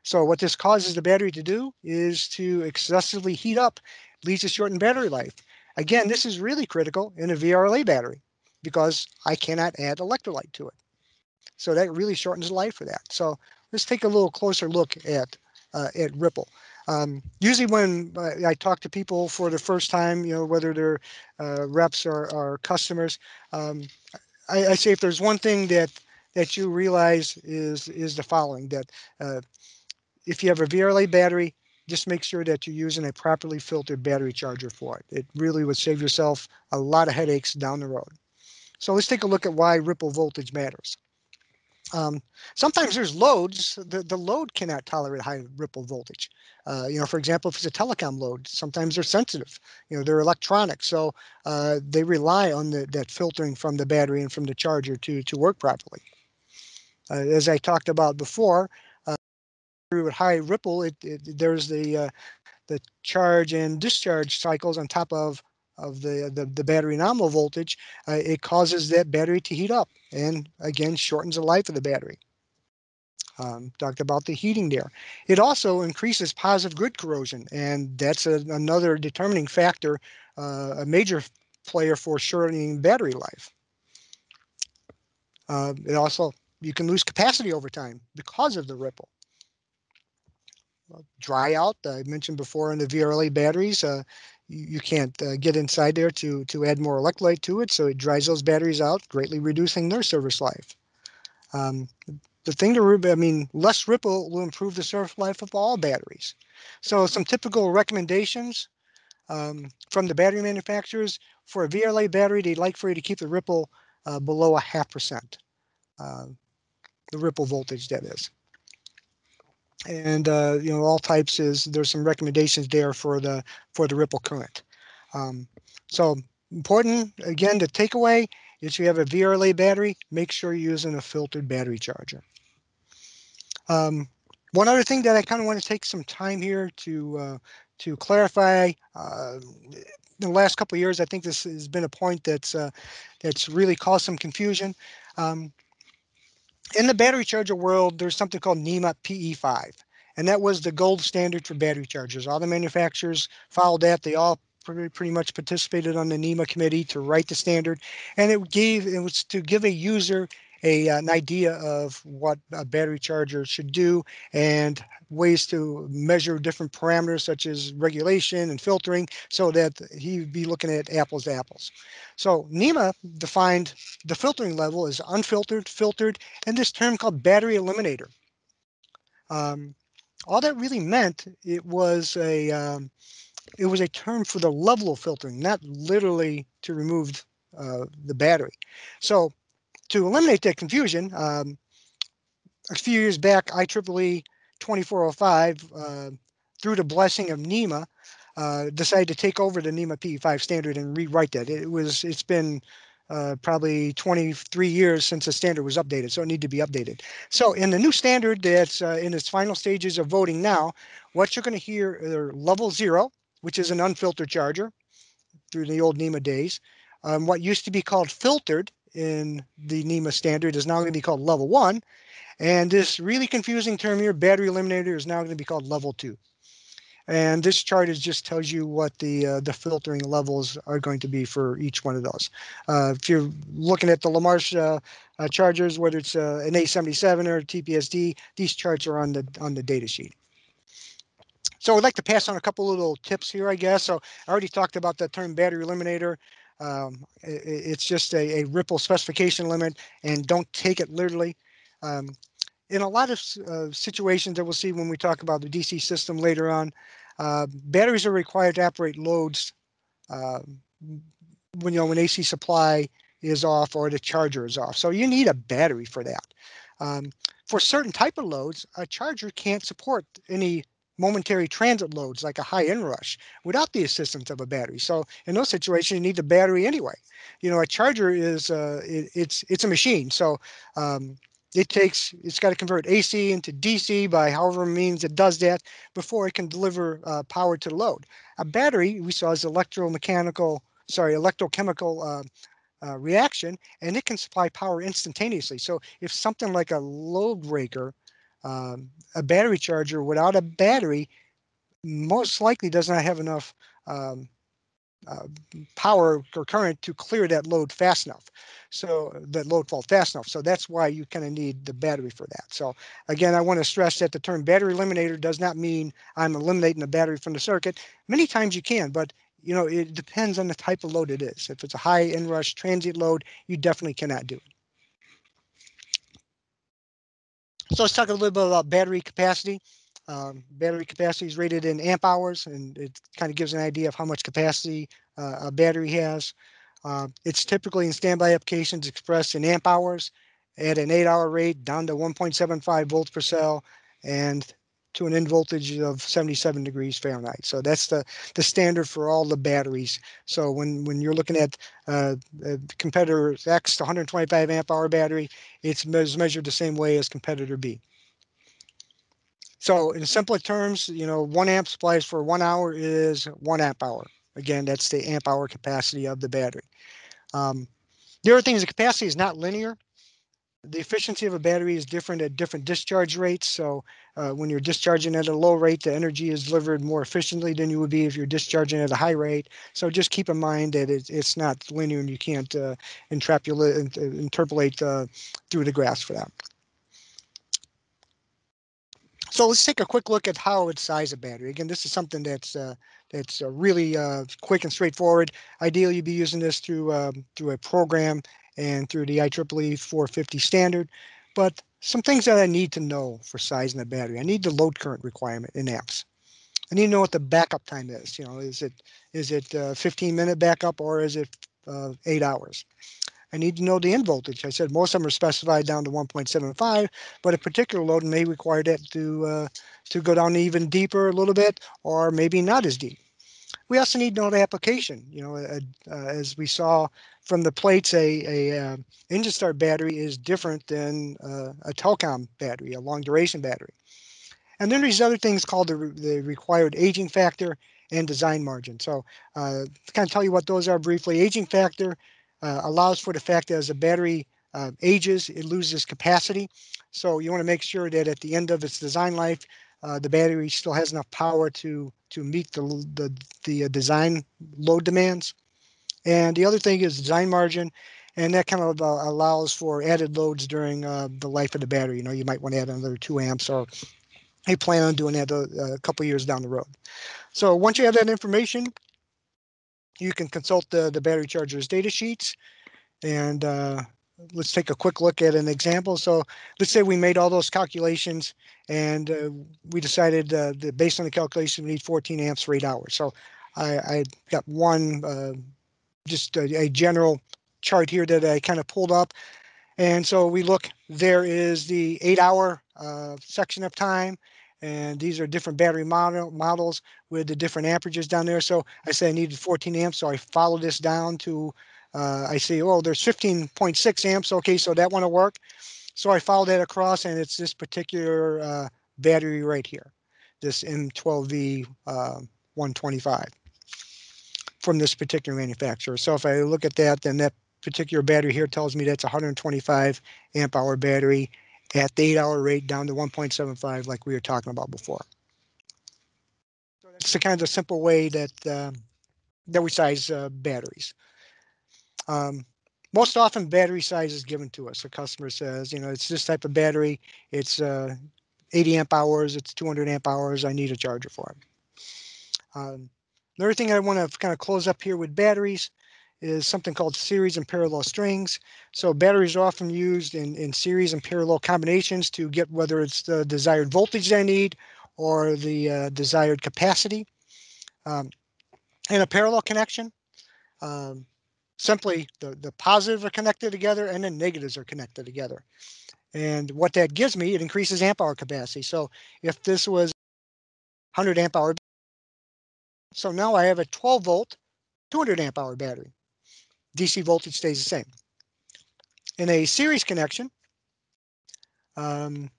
So what this causes the battery to do is to excessively heat up, leads to shortened battery life. Again, this is really critical in a VRLA battery because I cannot add electrolyte to it. So that really shortens the life for that. So let's take a little closer look at uh, at Ripple. Um, usually when I talk to people for the first time, you know, whether they're uh, reps or, or customers, um, I, I, say if there's one thing that that you realize is is the following that uh, if you have a VRLA battery, just make sure that you're using a properly filtered battery charger for it. It really would save yourself a lot of headaches down the road. So let's take a look at why ripple voltage matters. Um, sometimes there's loads, the, the load cannot tolerate high ripple voltage. Uh, you know, for example, if it's a telecom load, sometimes they're sensitive, you know, they're electronic. So uh, they rely on the, that filtering from the battery and from the charger to, to work properly. Uh, as I talked about before, with high ripple, it, it there's the, uh, the charge and discharge cycles on top of of the, the, the battery nominal voltage, uh, it causes that battery to heat up and again shortens the life of the battery. Um, talked about the heating there. It also increases positive grid corrosion, and that's a, another determining factor, uh, a major player for shortening battery life. Uh, it also, you can lose capacity over time because of the ripple dry out. I mentioned before in the VRLA batteries, uh, you can't uh, get inside there to to add more electrolyte to it, so it dries those batteries out, greatly reducing their service life. Um, the thing to, I mean, less ripple will improve the service life of all batteries. So some typical recommendations um, from the battery manufacturers for a VRLA battery, they'd like for you to keep the ripple uh, below a half percent, uh, the ripple voltage that is and uh, you know all types is there's some recommendations there for the for the ripple current. Um, so important again the takeaway is you have a VRLA battery, make sure you're using a filtered battery charger. Um, one other thing that I kind of want to take some time here to uh, to clarify. Uh, in the last couple of years, I think this has been a point that's uh, that's really caused some confusion. Um, in the battery charger world, there's something called NEMA PE5, and that was the gold standard for battery chargers. All the manufacturers followed that. They all pretty, pretty much participated on the NEMA committee to write the standard, and it gave it was to give a user a, an idea of what a battery charger should do and ways to measure different parameters such as regulation and filtering so that he would be looking at apples to apples. So NEMA defined the filtering level as unfiltered, filtered, and this term called battery eliminator. Um, all that really meant it was a um, it was a term for the level of filtering, not literally to remove uh, the battery. So to eliminate that confusion, um, a few years back, IEEE 2405, uh, through the blessing of NEMA, uh, decided to take over the NEMA PE5 standard and rewrite that. It was, it's been uh, probably 23 years since the standard was updated, so it needed to be updated. So in the new standard that's uh, in its final stages of voting now, what you're going to hear are level zero, which is an unfiltered charger through the old NEMA days. Um, what used to be called filtered in the NEMA standard is now going to be called level one. And this really confusing term here, battery eliminator, is now going to be called level two. And this chart is just tells you what the uh, the filtering levels are going to be for each one of those. Uh, if you're looking at the La Marche uh, uh chargers, whether it's uh, an A77 or TPSD, these charts are on the on the data sheet. So I'd like to pass on a couple little tips here, I guess. So I already talked about the term battery eliminator. Um, it, it's just a, a, ripple specification limit and don't take it literally. Um, in a lot of uh, situations that we'll see when we talk about the DC system later on, uh, batteries are required to operate loads uh, when you know when AC supply is off or the charger is off. So you need a battery for that. Um, for certain type of loads, a charger can't support any momentary transit loads like a high inrush without the assistance of a battery. So in those situations, you need the battery anyway. You know, a charger is uh, it, it's it's a machine. So um, it takes it's got to convert AC into DC by however means it does that before it can deliver uh, power to the load. A battery we saw is electromechanical, sorry, electrochemical uh, uh, reaction, and it can supply power instantaneously. So if something like a load breaker, um, a battery charger without a battery, most likely does not have enough um, uh, power or current to clear that load fast enough. So that load fault fast enough. So that's why you kind of need the battery for that. So again, I want to stress that the term battery eliminator does not mean I'm eliminating the battery from the circuit. Many times you can, but you know, it depends on the type of load it is. If it's a high inrush transient load, you definitely cannot do it. So let's talk a little bit about battery capacity. Um, battery capacity is rated in amp hours, and it kind of gives an idea of how much capacity uh, a battery has. Uh, it's typically in standby applications expressed in amp hours at an eight hour rate down to 1.75 volts per cell and to an end voltage of 77 degrees Fahrenheit. So that's the, the standard for all the batteries. So when, when you're looking at uh, competitor X, 125 amp hour battery, it's measured the same way as competitor B. So in simpler terms, you know, one amp supplies for one hour is one amp hour. Again, that's the amp hour capacity of the battery. Um, the other thing is the capacity is not linear the efficiency of a battery is different at different discharge rates. So uh, when you're discharging at a low rate, the energy is delivered more efficiently than you would be if you're discharging at a high rate. So just keep in mind that it, it's not linear and you can't uh, interpolate uh, through the graphs for that. So let's take a quick look at how it size a battery. Again, this is something that's uh, that's uh, really uh, quick and straightforward. Ideally, you'd be using this through um, through a program and through the IEEE 450 standard. But some things that I need to know for sizing the battery. I need the load current requirement in amps. I need to know what the backup time is. You know, is it is it uh, 15 minute backup or is it uh, eight hours? I need to know the end voltage. I said most of them are specified down to 1.75, but a particular load may require that to uh, to go down even deeper a little bit, or maybe not as deep. We also need to know the application. You know, uh, uh, as we saw from the plates, a, a uh, engine start battery is different than uh, a telecom battery, a long duration battery. And then there's other things called the, the required aging factor and design margin. So uh, to kind of tell you what those are briefly, aging factor uh, allows for the fact that as a battery uh, ages, it loses capacity. So you want to make sure that at the end of its design life, uh, the battery still has enough power to to meet the the, the uh, design load demands. And the other thing is design margin, and that kind of uh, allows for added loads during uh, the life of the battery. You know, you might want to add another two amps, or you plan on doing that a, a couple years down the road. So once you have that information, you can consult the the battery charger's data sheets, and uh, let's take a quick look at an example. So let's say we made all those calculations and uh, we decided uh, that based on the calculation, we need 14 amps for eight hours. So I, I got one, uh, just a, a, general chart here that I kind of pulled up. And so we look, there is the eight hour uh, section of time. And these are different battery model models with the different amperages down there. So I say I needed 14 amps. So I follow this down to uh, I see, oh, there's 15.6 amps. Okay, so that one will work. So I follow that across and it's this particular uh, battery right here, this M12V uh, 125 from this particular manufacturer. So if I look at that, then that particular battery here tells me that's 125 amp hour battery at the eight hour rate down to 1.75 like we were talking about before. So that's the kind of the simple way that uh, that we size uh, batteries. Um, most often battery size is given to us. A customer says, you know, it's this type of battery. It's uh, 80 amp hours. It's 200 amp hours. I need a charger for it. Um, another thing I want to kind of close up here with batteries is something called series and parallel strings. So batteries are often used in, in series and parallel combinations to get whether it's the desired voltage I need or the uh, desired capacity. Um, in a parallel connection, um, simply the, the positives are connected together and the negatives are connected together. And what that gives me, it increases amp hour capacity. So if this was 100 amp hour, so now I have a 12 volt, 200 amp hour battery. DC voltage stays the same. In a series connection, um,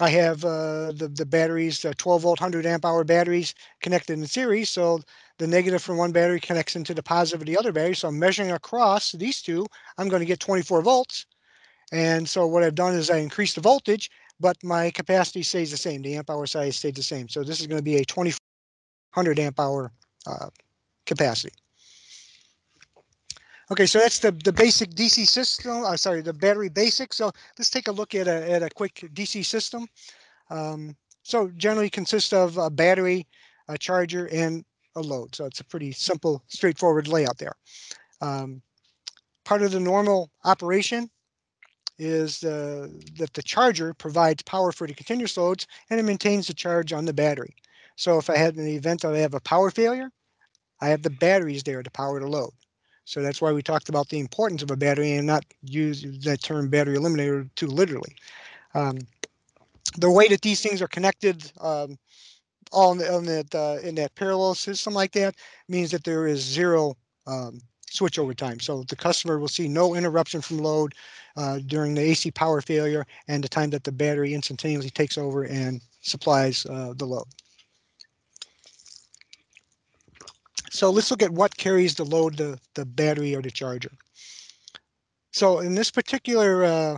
I have uh, the, the batteries, uh, 12 volt, 100 amp hour batteries connected in series. So the negative from one battery connects into the positive of the other battery. So I'm measuring across these two, I'm going to get 24 volts. And so what I've done is I increased the voltage, but my capacity stays the same. The amp hour size stays the same. So this is going to be a 2400 amp hour uh, capacity. Okay, so that's the, the basic DC system. Uh, sorry, the battery basic. So let's take a look at a, at a quick DC system. Um, so generally consists of a battery, a charger, and a load. So it's a pretty simple, straightforward layout there. Um, part of the normal operation is uh, that the charger provides power for the continuous loads and it maintains the charge on the battery. So if I had an event that I have a power failure, I have the batteries there to power the load. So that's why we talked about the importance of a battery and not use that term battery eliminator too literally. Um, the way that these things are connected um, all in, the, in that uh, in that parallel system like that means that there is zero um, switchover time. So the customer will see no interruption from load uh, during the AC power failure and the time that the battery instantaneously takes over and supplies uh, the load. So let's look at what carries the load, the, the battery or the charger. So in this particular uh,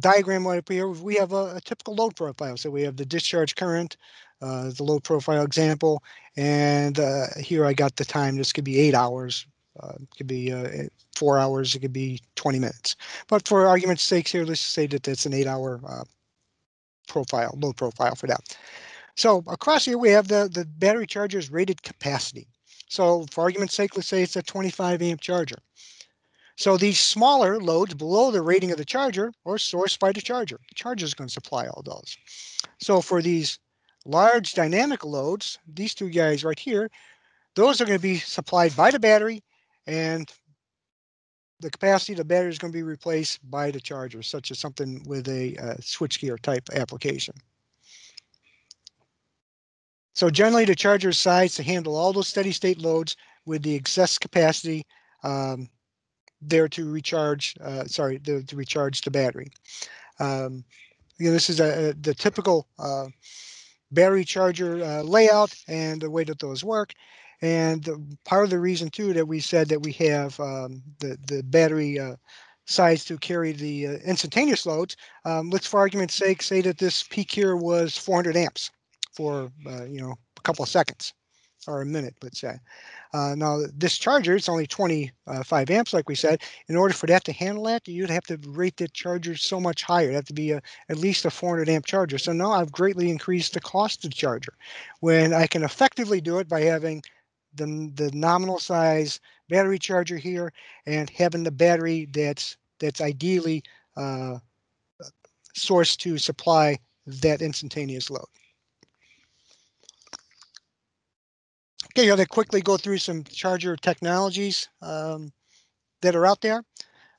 diagram right up here, we have a, a, typical load profile. So we have the discharge current, uh, the load profile example, and uh, here I got the time. This could be eight hours, uh, it could be uh, four hours, it could be 20 minutes. But for argument's sake here, let's say that that's an eight hour uh, profile, load profile for that. So across here, we have the, the battery charger's rated capacity. So for argument's sake, let's say it's a 25 amp charger. So these smaller loads below the rating of the charger are sourced by the charger. The charger is going to supply all those. So for these large dynamic loads, these two guys right here, those are going to be supplied by the battery and the capacity of the battery is going to be replaced by the charger, such as something with a uh, switchgear type application. So generally the charger is sized to handle all those steady state loads with the excess capacity um, there to recharge, uh, sorry, the, to recharge the battery. Um, you know, this is a, a the typical uh, battery charger uh, layout and the way that those work. And the, part of the reason too that we said that we have um, the the battery uh, size to carry the uh, instantaneous loads. Um, let's, for argument's sake, say that this peak here was 400 amps for uh, you know a couple of seconds or a minute, let's say. Uh, now this charger, it's only 25 amps, like we said. In order for that to handle that, you'd have to rate the charger so much higher. It'd have to be a, at least a 400 amp charger. So now I've greatly increased the cost of the charger. When I can effectively do it by having the, the nominal size battery charger here and having the battery that's that's ideally uh, sourced to supply that instantaneous load. Okay, I'm going to quickly go through some charger technologies um, that are out there.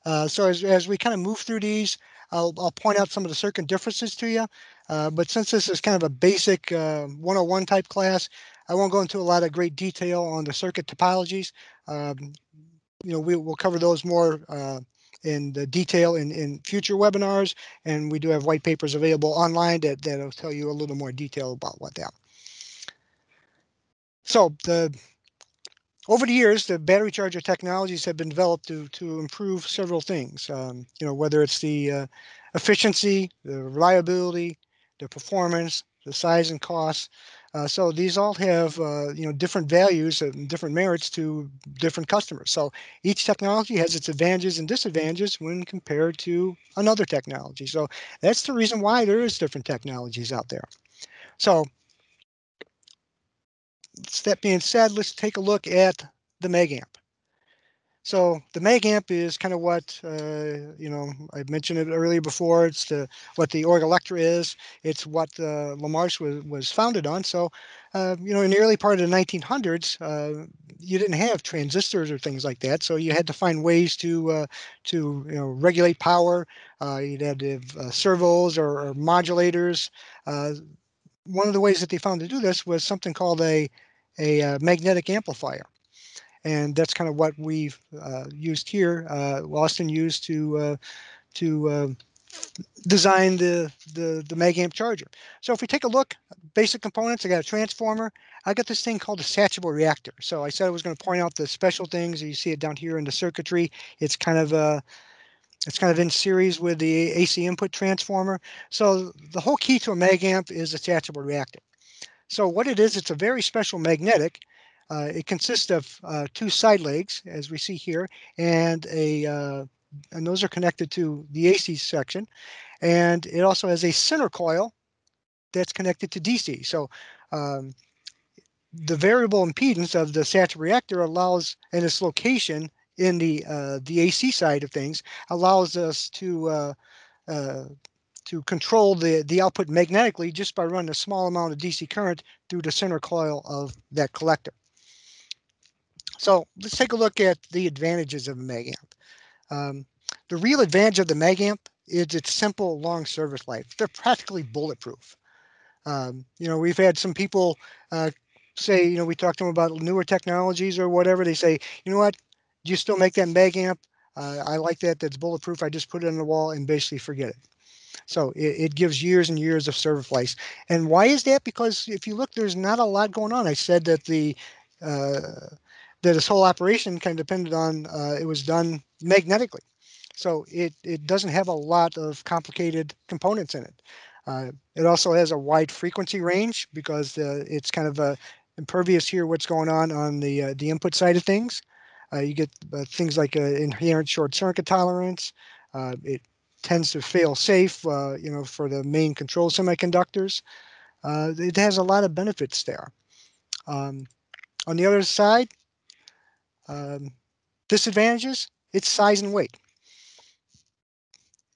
Uh, so as, as we kind of move through these, I'll, I'll point out some of the circuit differences to you. Uh, but since this is kind of a basic uh, 101 type class, I won't go into a lot of great detail on the circuit topologies. Um, you know, we will cover those more uh, in detail in, in future webinars, and we do have white papers available online that, that'll tell you a little more detail about what that. So the over the years, the battery charger technologies have been developed to to improve several things. Um, you know, whether it's the uh, efficiency, the reliability, the performance, the size and cost. Uh, so these all have uh, you know different values and different merits to different customers. So each technology has its advantages and disadvantages when compared to another technology. So that's the reason why there is different technologies out there. So that being said, let's take a look at the mag amp. So the mag amp is kind of what uh, you know. I mentioned it earlier before. It's the what the Orgelectra is. It's what uh, La Marche was was founded on. So uh, you know, in the early part of the 1900s, uh, you didn't have transistors or things like that. So you had to find ways to uh, to you know regulate power. Uh, you'd had to have servos or, or modulators. one of the ways that they found to do this was something called a a magnetic amplifier and that's kind of what we've uh, used here. Uh, Austin used to uh, to uh, design the, the the mag amp charger. So if we take a look, basic components, I got a transformer. I got this thing called a saturable reactor. So I said I was going to point out the special things. You see it down here in the circuitry. It's kind of a uh, it's kind of in series with the AC input transformer. So the whole key to a mag amp is a saturable reactor. So what it is, it's a very special magnetic uh, it consists of uh, two side legs, as we see here, and a uh, and those are connected to the AC section, and it also has a center coil that's connected to DC. So um, the variable impedance of the saturable reactor allows, and its location in the uh, the AC side of things allows us to uh, uh, to control the, the output magnetically just by running a small amount of DC current through the center coil of that collector. So let's take a look at the advantages of a mag amp. Um, the real advantage of the mag amp is its simple, long service life. They're practically bulletproof. Um, you know, we've had some people uh, say, you know, we talked to them about newer technologies or whatever. They say, you know what, do you still make that mag amp? Uh, I like that. That's bulletproof. I just put it on the wall and basically forget it. So it, it, gives years and years of service life. And why is that? Because if you look, there's not a lot going on. I said that the uh, that this whole operation kind of depended on uh, it was done magnetically. So it, it doesn't have a lot of complicated components in it. Uh, it also has a wide frequency range because uh, it's kind of uh, impervious here what's going on on the uh, the input side of things. Uh, you get uh, things like inherent short circuit tolerance. it tends to fail safe, you know, for the main control semiconductors. it has a lot of benefits there. Um, on the other side, um, disadvantages, its size and weight,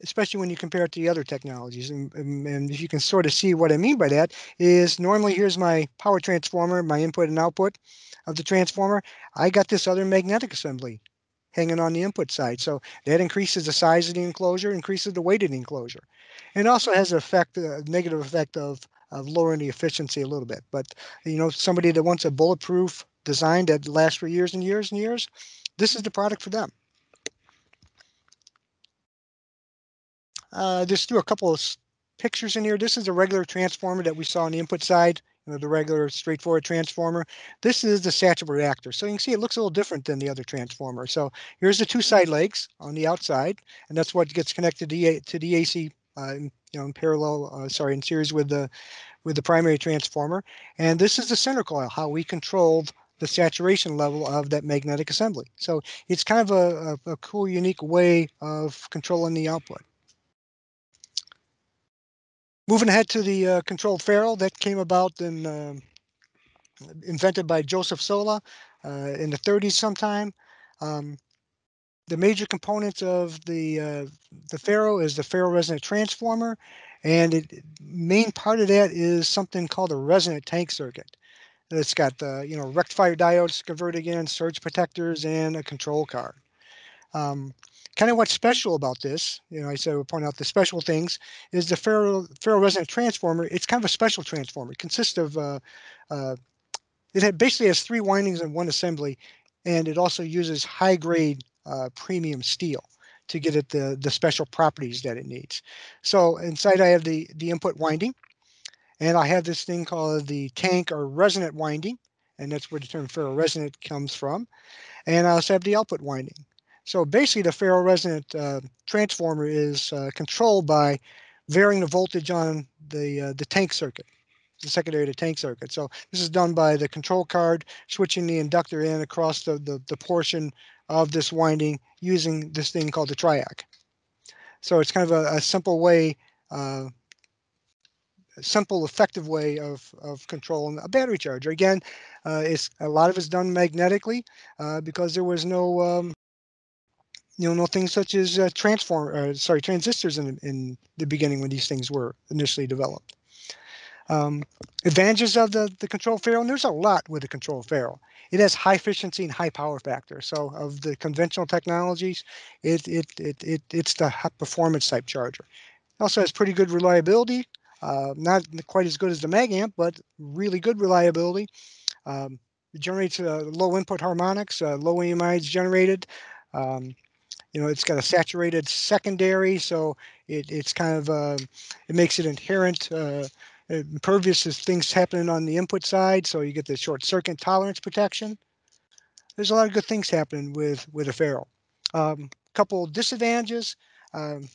especially when you compare it to the other technologies. And, and, if you can sort of see what I mean by that is normally here's my power transformer, my input and output of the transformer. I got this other magnetic assembly hanging on the input side. So that increases the size of the enclosure, increases the weight of the enclosure. And also has an effect, a negative effect of, of lowering the efficiency a little bit. But, you know, somebody that wants a bulletproof design that lasts for years and years and years, this is the product for them. Uh, just threw a couple of pictures in here. This is a regular transformer that we saw on the input side, you know, the regular straightforward transformer. This is the saturable reactor. So you can see it looks a little different than the other transformer. So here's the two side legs on the outside, and that's what gets connected to the, to the AC, uh, you know, in parallel, uh, sorry, in series with the with the primary transformer. And this is the center coil, how we controlled the saturation level of that magnetic assembly. So it's kind of a, a, a cool, unique way of controlling the output. Moving ahead to the uh, controlled ferro that came about and uh, invented by Joseph Sola uh, in the 30s sometime. Um, the major components of the uh, the ferro is the ferro resonant transformer, and the main part of that is something called a resonant tank circuit. It's got the you know rectifier diodes converted in, surge protectors, and a control card. Um, kind of what's special about this, you know, I said we'll point out the special things, is the ferro, resonant transformer. It's kind of a special transformer. It consists of, uh, uh, it had, basically has three windings in one assembly, and it also uses high grade uh, premium steel to get it the, the special properties that it needs. So inside I have the, the input winding. And I have this thing called the tank or resonant winding, and that's where the term ferroresonant comes from. And I also have the output winding. So basically the ferroresonant uh, transformer is uh, controlled by varying the voltage on the, uh, the tank circuit, the secondary to tank circuit. So this is done by the control card, switching the inductor in across the, the, the portion of this winding using this thing called the triac. So it's kind of a, a simple way uh, simple, effective way of, of controlling a battery charger. Again, uh, it's a lot of it's done magnetically uh, because there was no um, you know things such as uh, transform, uh, sorry, transistors in in the beginning when these things were initially developed. Um, advantages of the the control ferro, and there's a lot with the control ferro. It has high efficiency and high power factor. So of the conventional technologies, it it it, it it's the high performance type charger. It also has pretty good reliability. Uh, not quite as good as the mag amp, but really good reliability. Um, it generates uh, low input harmonics, uh, low EMI is generated. Um, you know, it's got a saturated secondary, so it, it's kind of uh, it makes it inherent uh, impervious to things happening on the input side, so you get the short circuit tolerance protection. There's a lot of good things happening with with a ferro. Um, couple disadvantages. Um,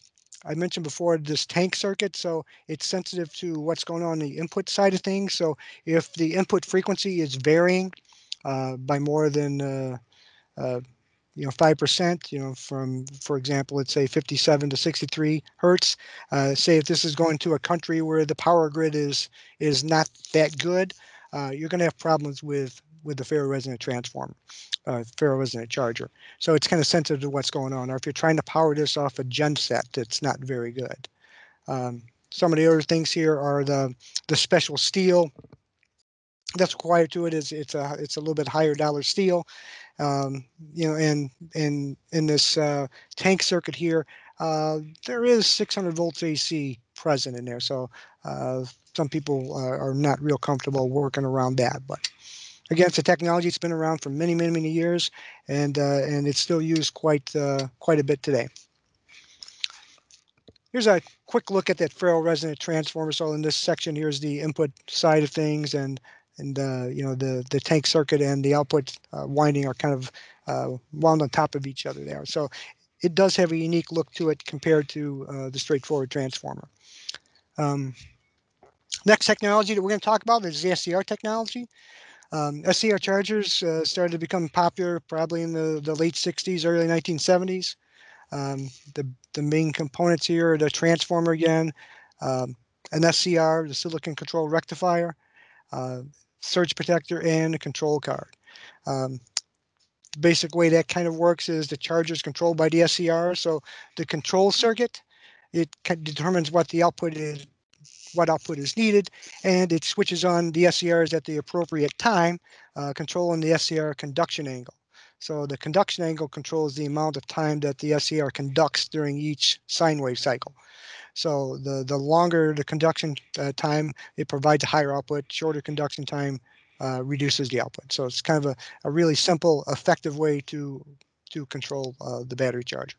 I mentioned before this tank circuit, so it's sensitive to what's going on, on the input side of things. So if the input frequency is varying uh, by more than uh, uh, you know, 5%, you know, from, for example, let's say 57 to 63 hertz. Uh, say if this is going to a country where the power grid is is not that good, uh, you're going to have problems with with the ferroresonant transformer, uh, ferroresonant charger. So it's kind of sensitive to what's going on. Or if you're trying to power this off a genset, it's not very good. Um, some of the other things here are the the special steel that's required to it is it's a it's a little bit higher dollar steel um, you know, and in in this uh, tank circuit here, uh, there is 600 volts AC present in there. So uh, some people are not real comfortable working around that. But again, it's a technology that's been around for many, many, many years, and uh, and it's still used quite uh, quite a bit today. Here's a quick look at that ferro resonant transformer. So in this section, here's the input side of things, and and uh, you know the the tank circuit and the output uh, winding are kind of uh, wound on top of each other there. So it does have a unique look to it compared to uh, the straightforward transformer. Um, next technology that we're going to talk about is the SCR technology. Um, SCR chargers uh, started to become popular probably in the, the late 60s, early 1970s. Um, the, the main components here are the transformer again, um, an SCR, the silicon control rectifier, uh, surge protector and a control card. Um, the basic way that kind of works is the charger is controlled by the SCR. So the control circuit, it determines what the output is, what output is needed, and it switches on the SCRs at the appropriate time, uh, controlling the SCR conduction angle. So the conduction angle controls the amount of time that the SCR conducts during each sine wave cycle. So the, the longer the conduction uh, time, it provides a higher output, shorter conduction time uh, reduces the output. So it's kind of a, a really simple, effective way to, to control uh, the battery charger.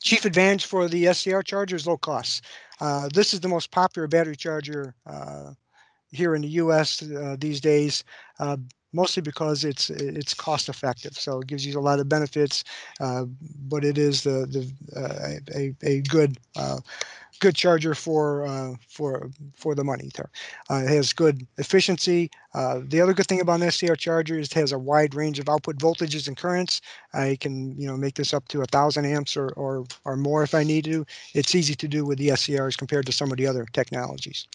Chief advantage for the SCR charger is low cost. Uh, this is the most popular battery charger uh, here in the U.S. Uh, these days mostly because it's it's cost effective. So it gives you a lot of benefits, uh, but it is the the uh, a, a good uh, good charger for uh, for for the money there. Uh, it has good efficiency. Uh, the other good thing about an SCR charger is it has a wide range of output voltages and currents. I can you know make this up to a thousand amps or, or or more if I need to. It's easy to do with the SCRs compared to some of the other technologies.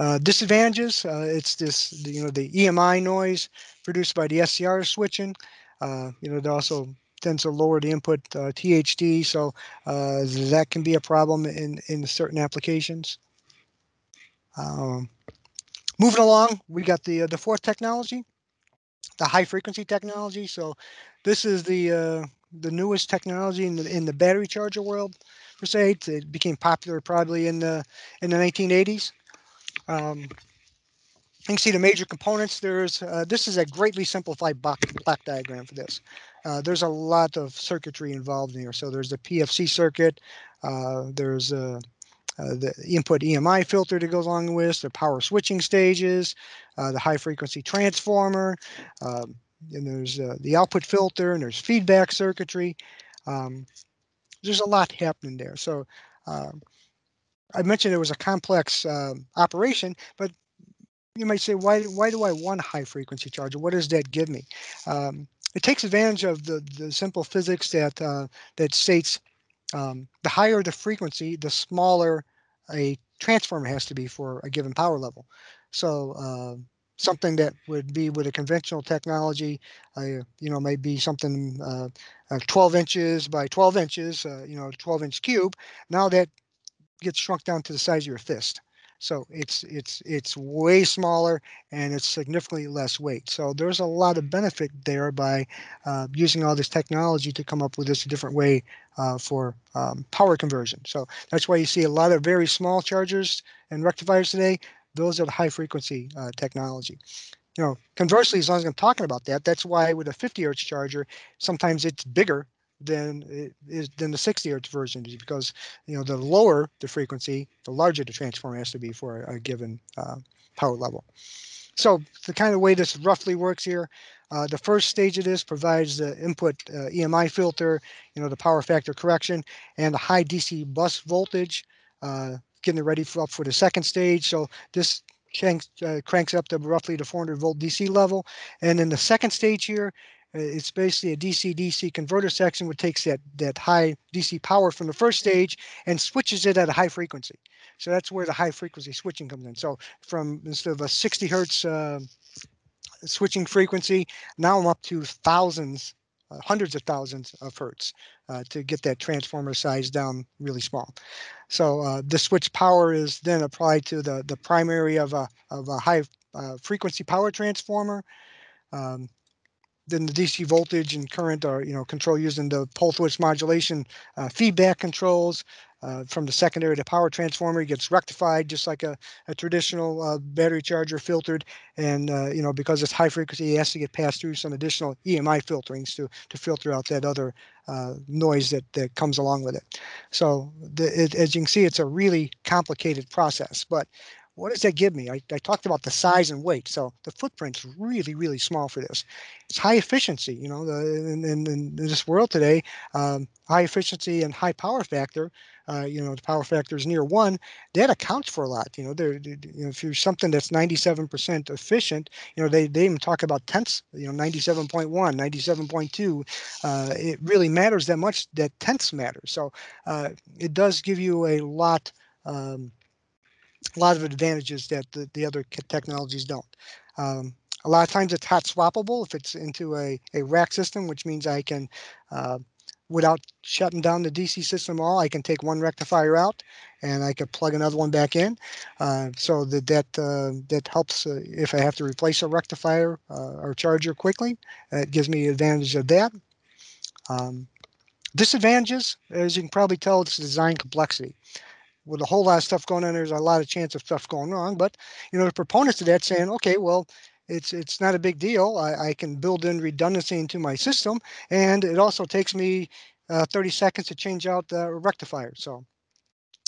Uh, disadvantages, uh, it's this, you know, the EMI noise produced by the SCR switching. Uh, you know, it also tends to lower the input uh, THD, so uh, that can be a problem in, in certain applications. Um, moving along, we got the, the fourth technology, the high frequency technology. So this is the the newest technology in the in the battery charger world per se. It became popular probably in the in the 1980s. Um, you can see the major components. There's uh, this is a greatly simplified block, diagram for this. Uh, there's a lot of circuitry involved in here. So there's the PFC circuit. Uh, there's uh, uh, the input EMI filter that goes along with the power switching stages, uh, the high frequency transformer, um, and there's the output filter, and there's feedback circuitry. Um, there's a lot happening there. So um, I mentioned it was a complex um, operation, but you might say, why, why do I want a high frequency charger? What does that give me? Um, it takes advantage of the, the simple physics that, uh, that states um, the higher the frequency, the smaller a transformer has to be for a given power level. So, uh, something that would be with a conventional technology, uh, you know, maybe something uh, 12 inches by 12 inches, uh, you know, 12 inch cube. Now that gets shrunk down to the size of your fist. So it's it's it's way smaller and it's significantly less weight. So there's a lot of benefit there by uh, using all this technology to come up with this different way uh, for um, power conversion. So that's why you see a lot of very small chargers and rectifiers today. Those are the high frequency uh, technology. You know, conversely, as long as I'm talking about that, that's why with a 50 hertz charger, sometimes it's bigger than is than the 60 hertz version is because you know the lower the frequency, the larger the transformer has to be for a, a given uh, power level. So the kind of way this roughly works here, uh, the first stage of this provides the input uh, EMI filter, you know, the power factor correction, and the high DC bus voltage, uh, getting it ready for, up for the second stage. So this cranks, uh, cranks up to roughly the 400 volt DC level. And in the second stage here, it's basically a DC-DC converter section which takes that, that high DC power from the first stage and switches it at a high frequency. So that's where the high frequency switching comes in. So from instead of a 60 hertz uh, switching frequency, now I'm up to thousands, uh, hundreds of thousands of hertz uh, to get that transformer size down really small. So uh, the switch power is then applied to the, the primary of a, of a high uh, frequency power transformer. Um, then the DC voltage and current are you know control using the pulse width modulation uh, feedback controls uh, from the secondary to power transformer. Gets rectified just like a, a traditional uh, battery charger filtered, and uh, you know because it's high frequency, it has to get passed through some additional EMI filterings to to filter out that other uh, noise that that comes along with it. So the, it, as you can see, it's a really complicated process, but what does that give me? I, I, talked about the size and weight. So the footprint's really, really small for this. It's high efficiency, you know, the, in, in, in this world today, um, high efficiency and high power factor, uh, you know, the power factor is near one, that accounts for a lot. You know, there, you know, if you're something that's 97% efficient, you know, they, they even talk about tenths, you know, 97.1, 97.2. Uh, it really matters that much that tenths matter. So uh, it does give you a lot um, a lot of advantages that the, the other technologies don't. Um, a lot of times it's hot swappable if it's into a, a rack system, which means I can, uh, without shutting down the DC system all, I can take one rectifier out and I could plug another one back in. Uh, so that that uh, that helps uh, if I have to replace a rectifier uh, or charger quickly. It gives me advantage of that. Um, disadvantages, as you can probably tell, it's design complexity with a whole lot of stuff going on, there's a lot of chance of stuff going wrong. But you know, the proponents of that saying, okay, well, it's it's not a big deal. I, I can build in redundancy into my system, and it also takes me uh, 30 seconds to change out the rectifier. So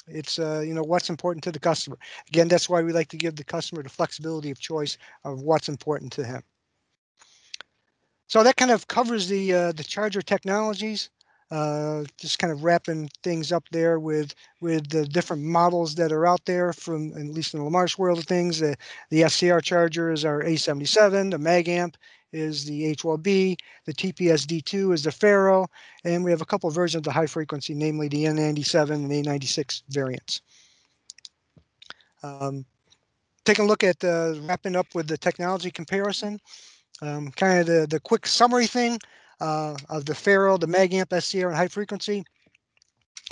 it's uh, you know what's important to the customer. Again, that's why we like to give the customer the flexibility of choice of what's important to him. So that kind of covers the uh, the charger technologies uh, just kind of wrapping things up there with with the different models that are out there from at least in the La Marche world of things. The, the SCR charger is our A77, the mag amp is the H12B, the TPS-D2 is the ferro, and we have a couple of versions of the high frequency, namely the N97 and A96 variants. Um, taking a look at uh, wrapping up with the technology comparison, um, kind of the, the quick summary thing uh, of the ferro, the mag amp SCR, and high frequency,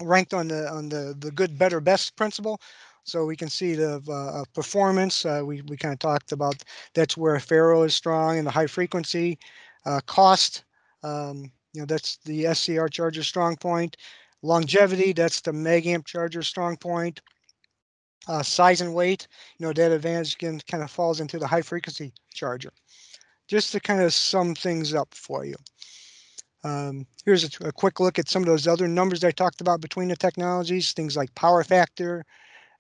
ranked on the on the the good, better, best principle. So we can see the uh, performance. Uh, we we kind of talked about that's where ferro is strong in the high frequency. Uh, cost, um, you know, that's the SCR charger strong point. Longevity, that's the mag amp charger strong point. Uh, size and weight, you know, that advantage again kind of falls into the high frequency charger. Just to kind of sum things up for you. Um, here's a, a, quick look at some of those other numbers I talked about between the technologies, things like power factor,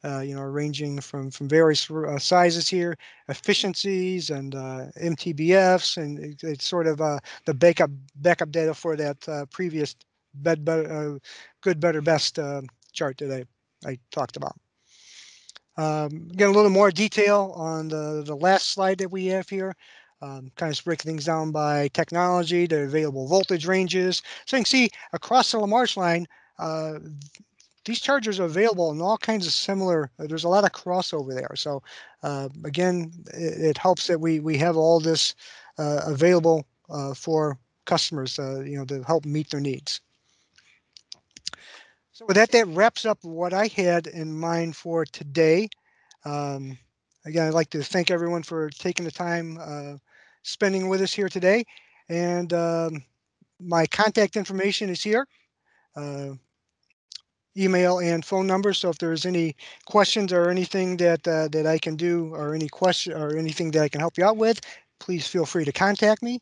uh, you know, ranging from, from various uh, sizes here, efficiencies and uh, MTBFs, and it, it's sort of uh, the backup backup data for that uh, previous bed, uh, good, better, best chart that I, I talked about. Um, get a little more detail on the, the last slide that we have here um, kind of break things down by technology, the available voltage ranges. So you can see across the La Marche line, uh, these chargers are available in all kinds of similar. uh, There's a lot of crossover there. So uh, again, it, it helps that we we have all this uh, available uh, for customers, uh, you know, to help meet their needs. So with that, that wraps up what I had in mind for today. Um, again, I'd like to thank everyone for taking the time spending with us here today. And um, my contact information is here. Uh, email and phone number. So if there's any questions or anything that uh, that I can do or any question or anything that I can help you out with, please feel free to contact me.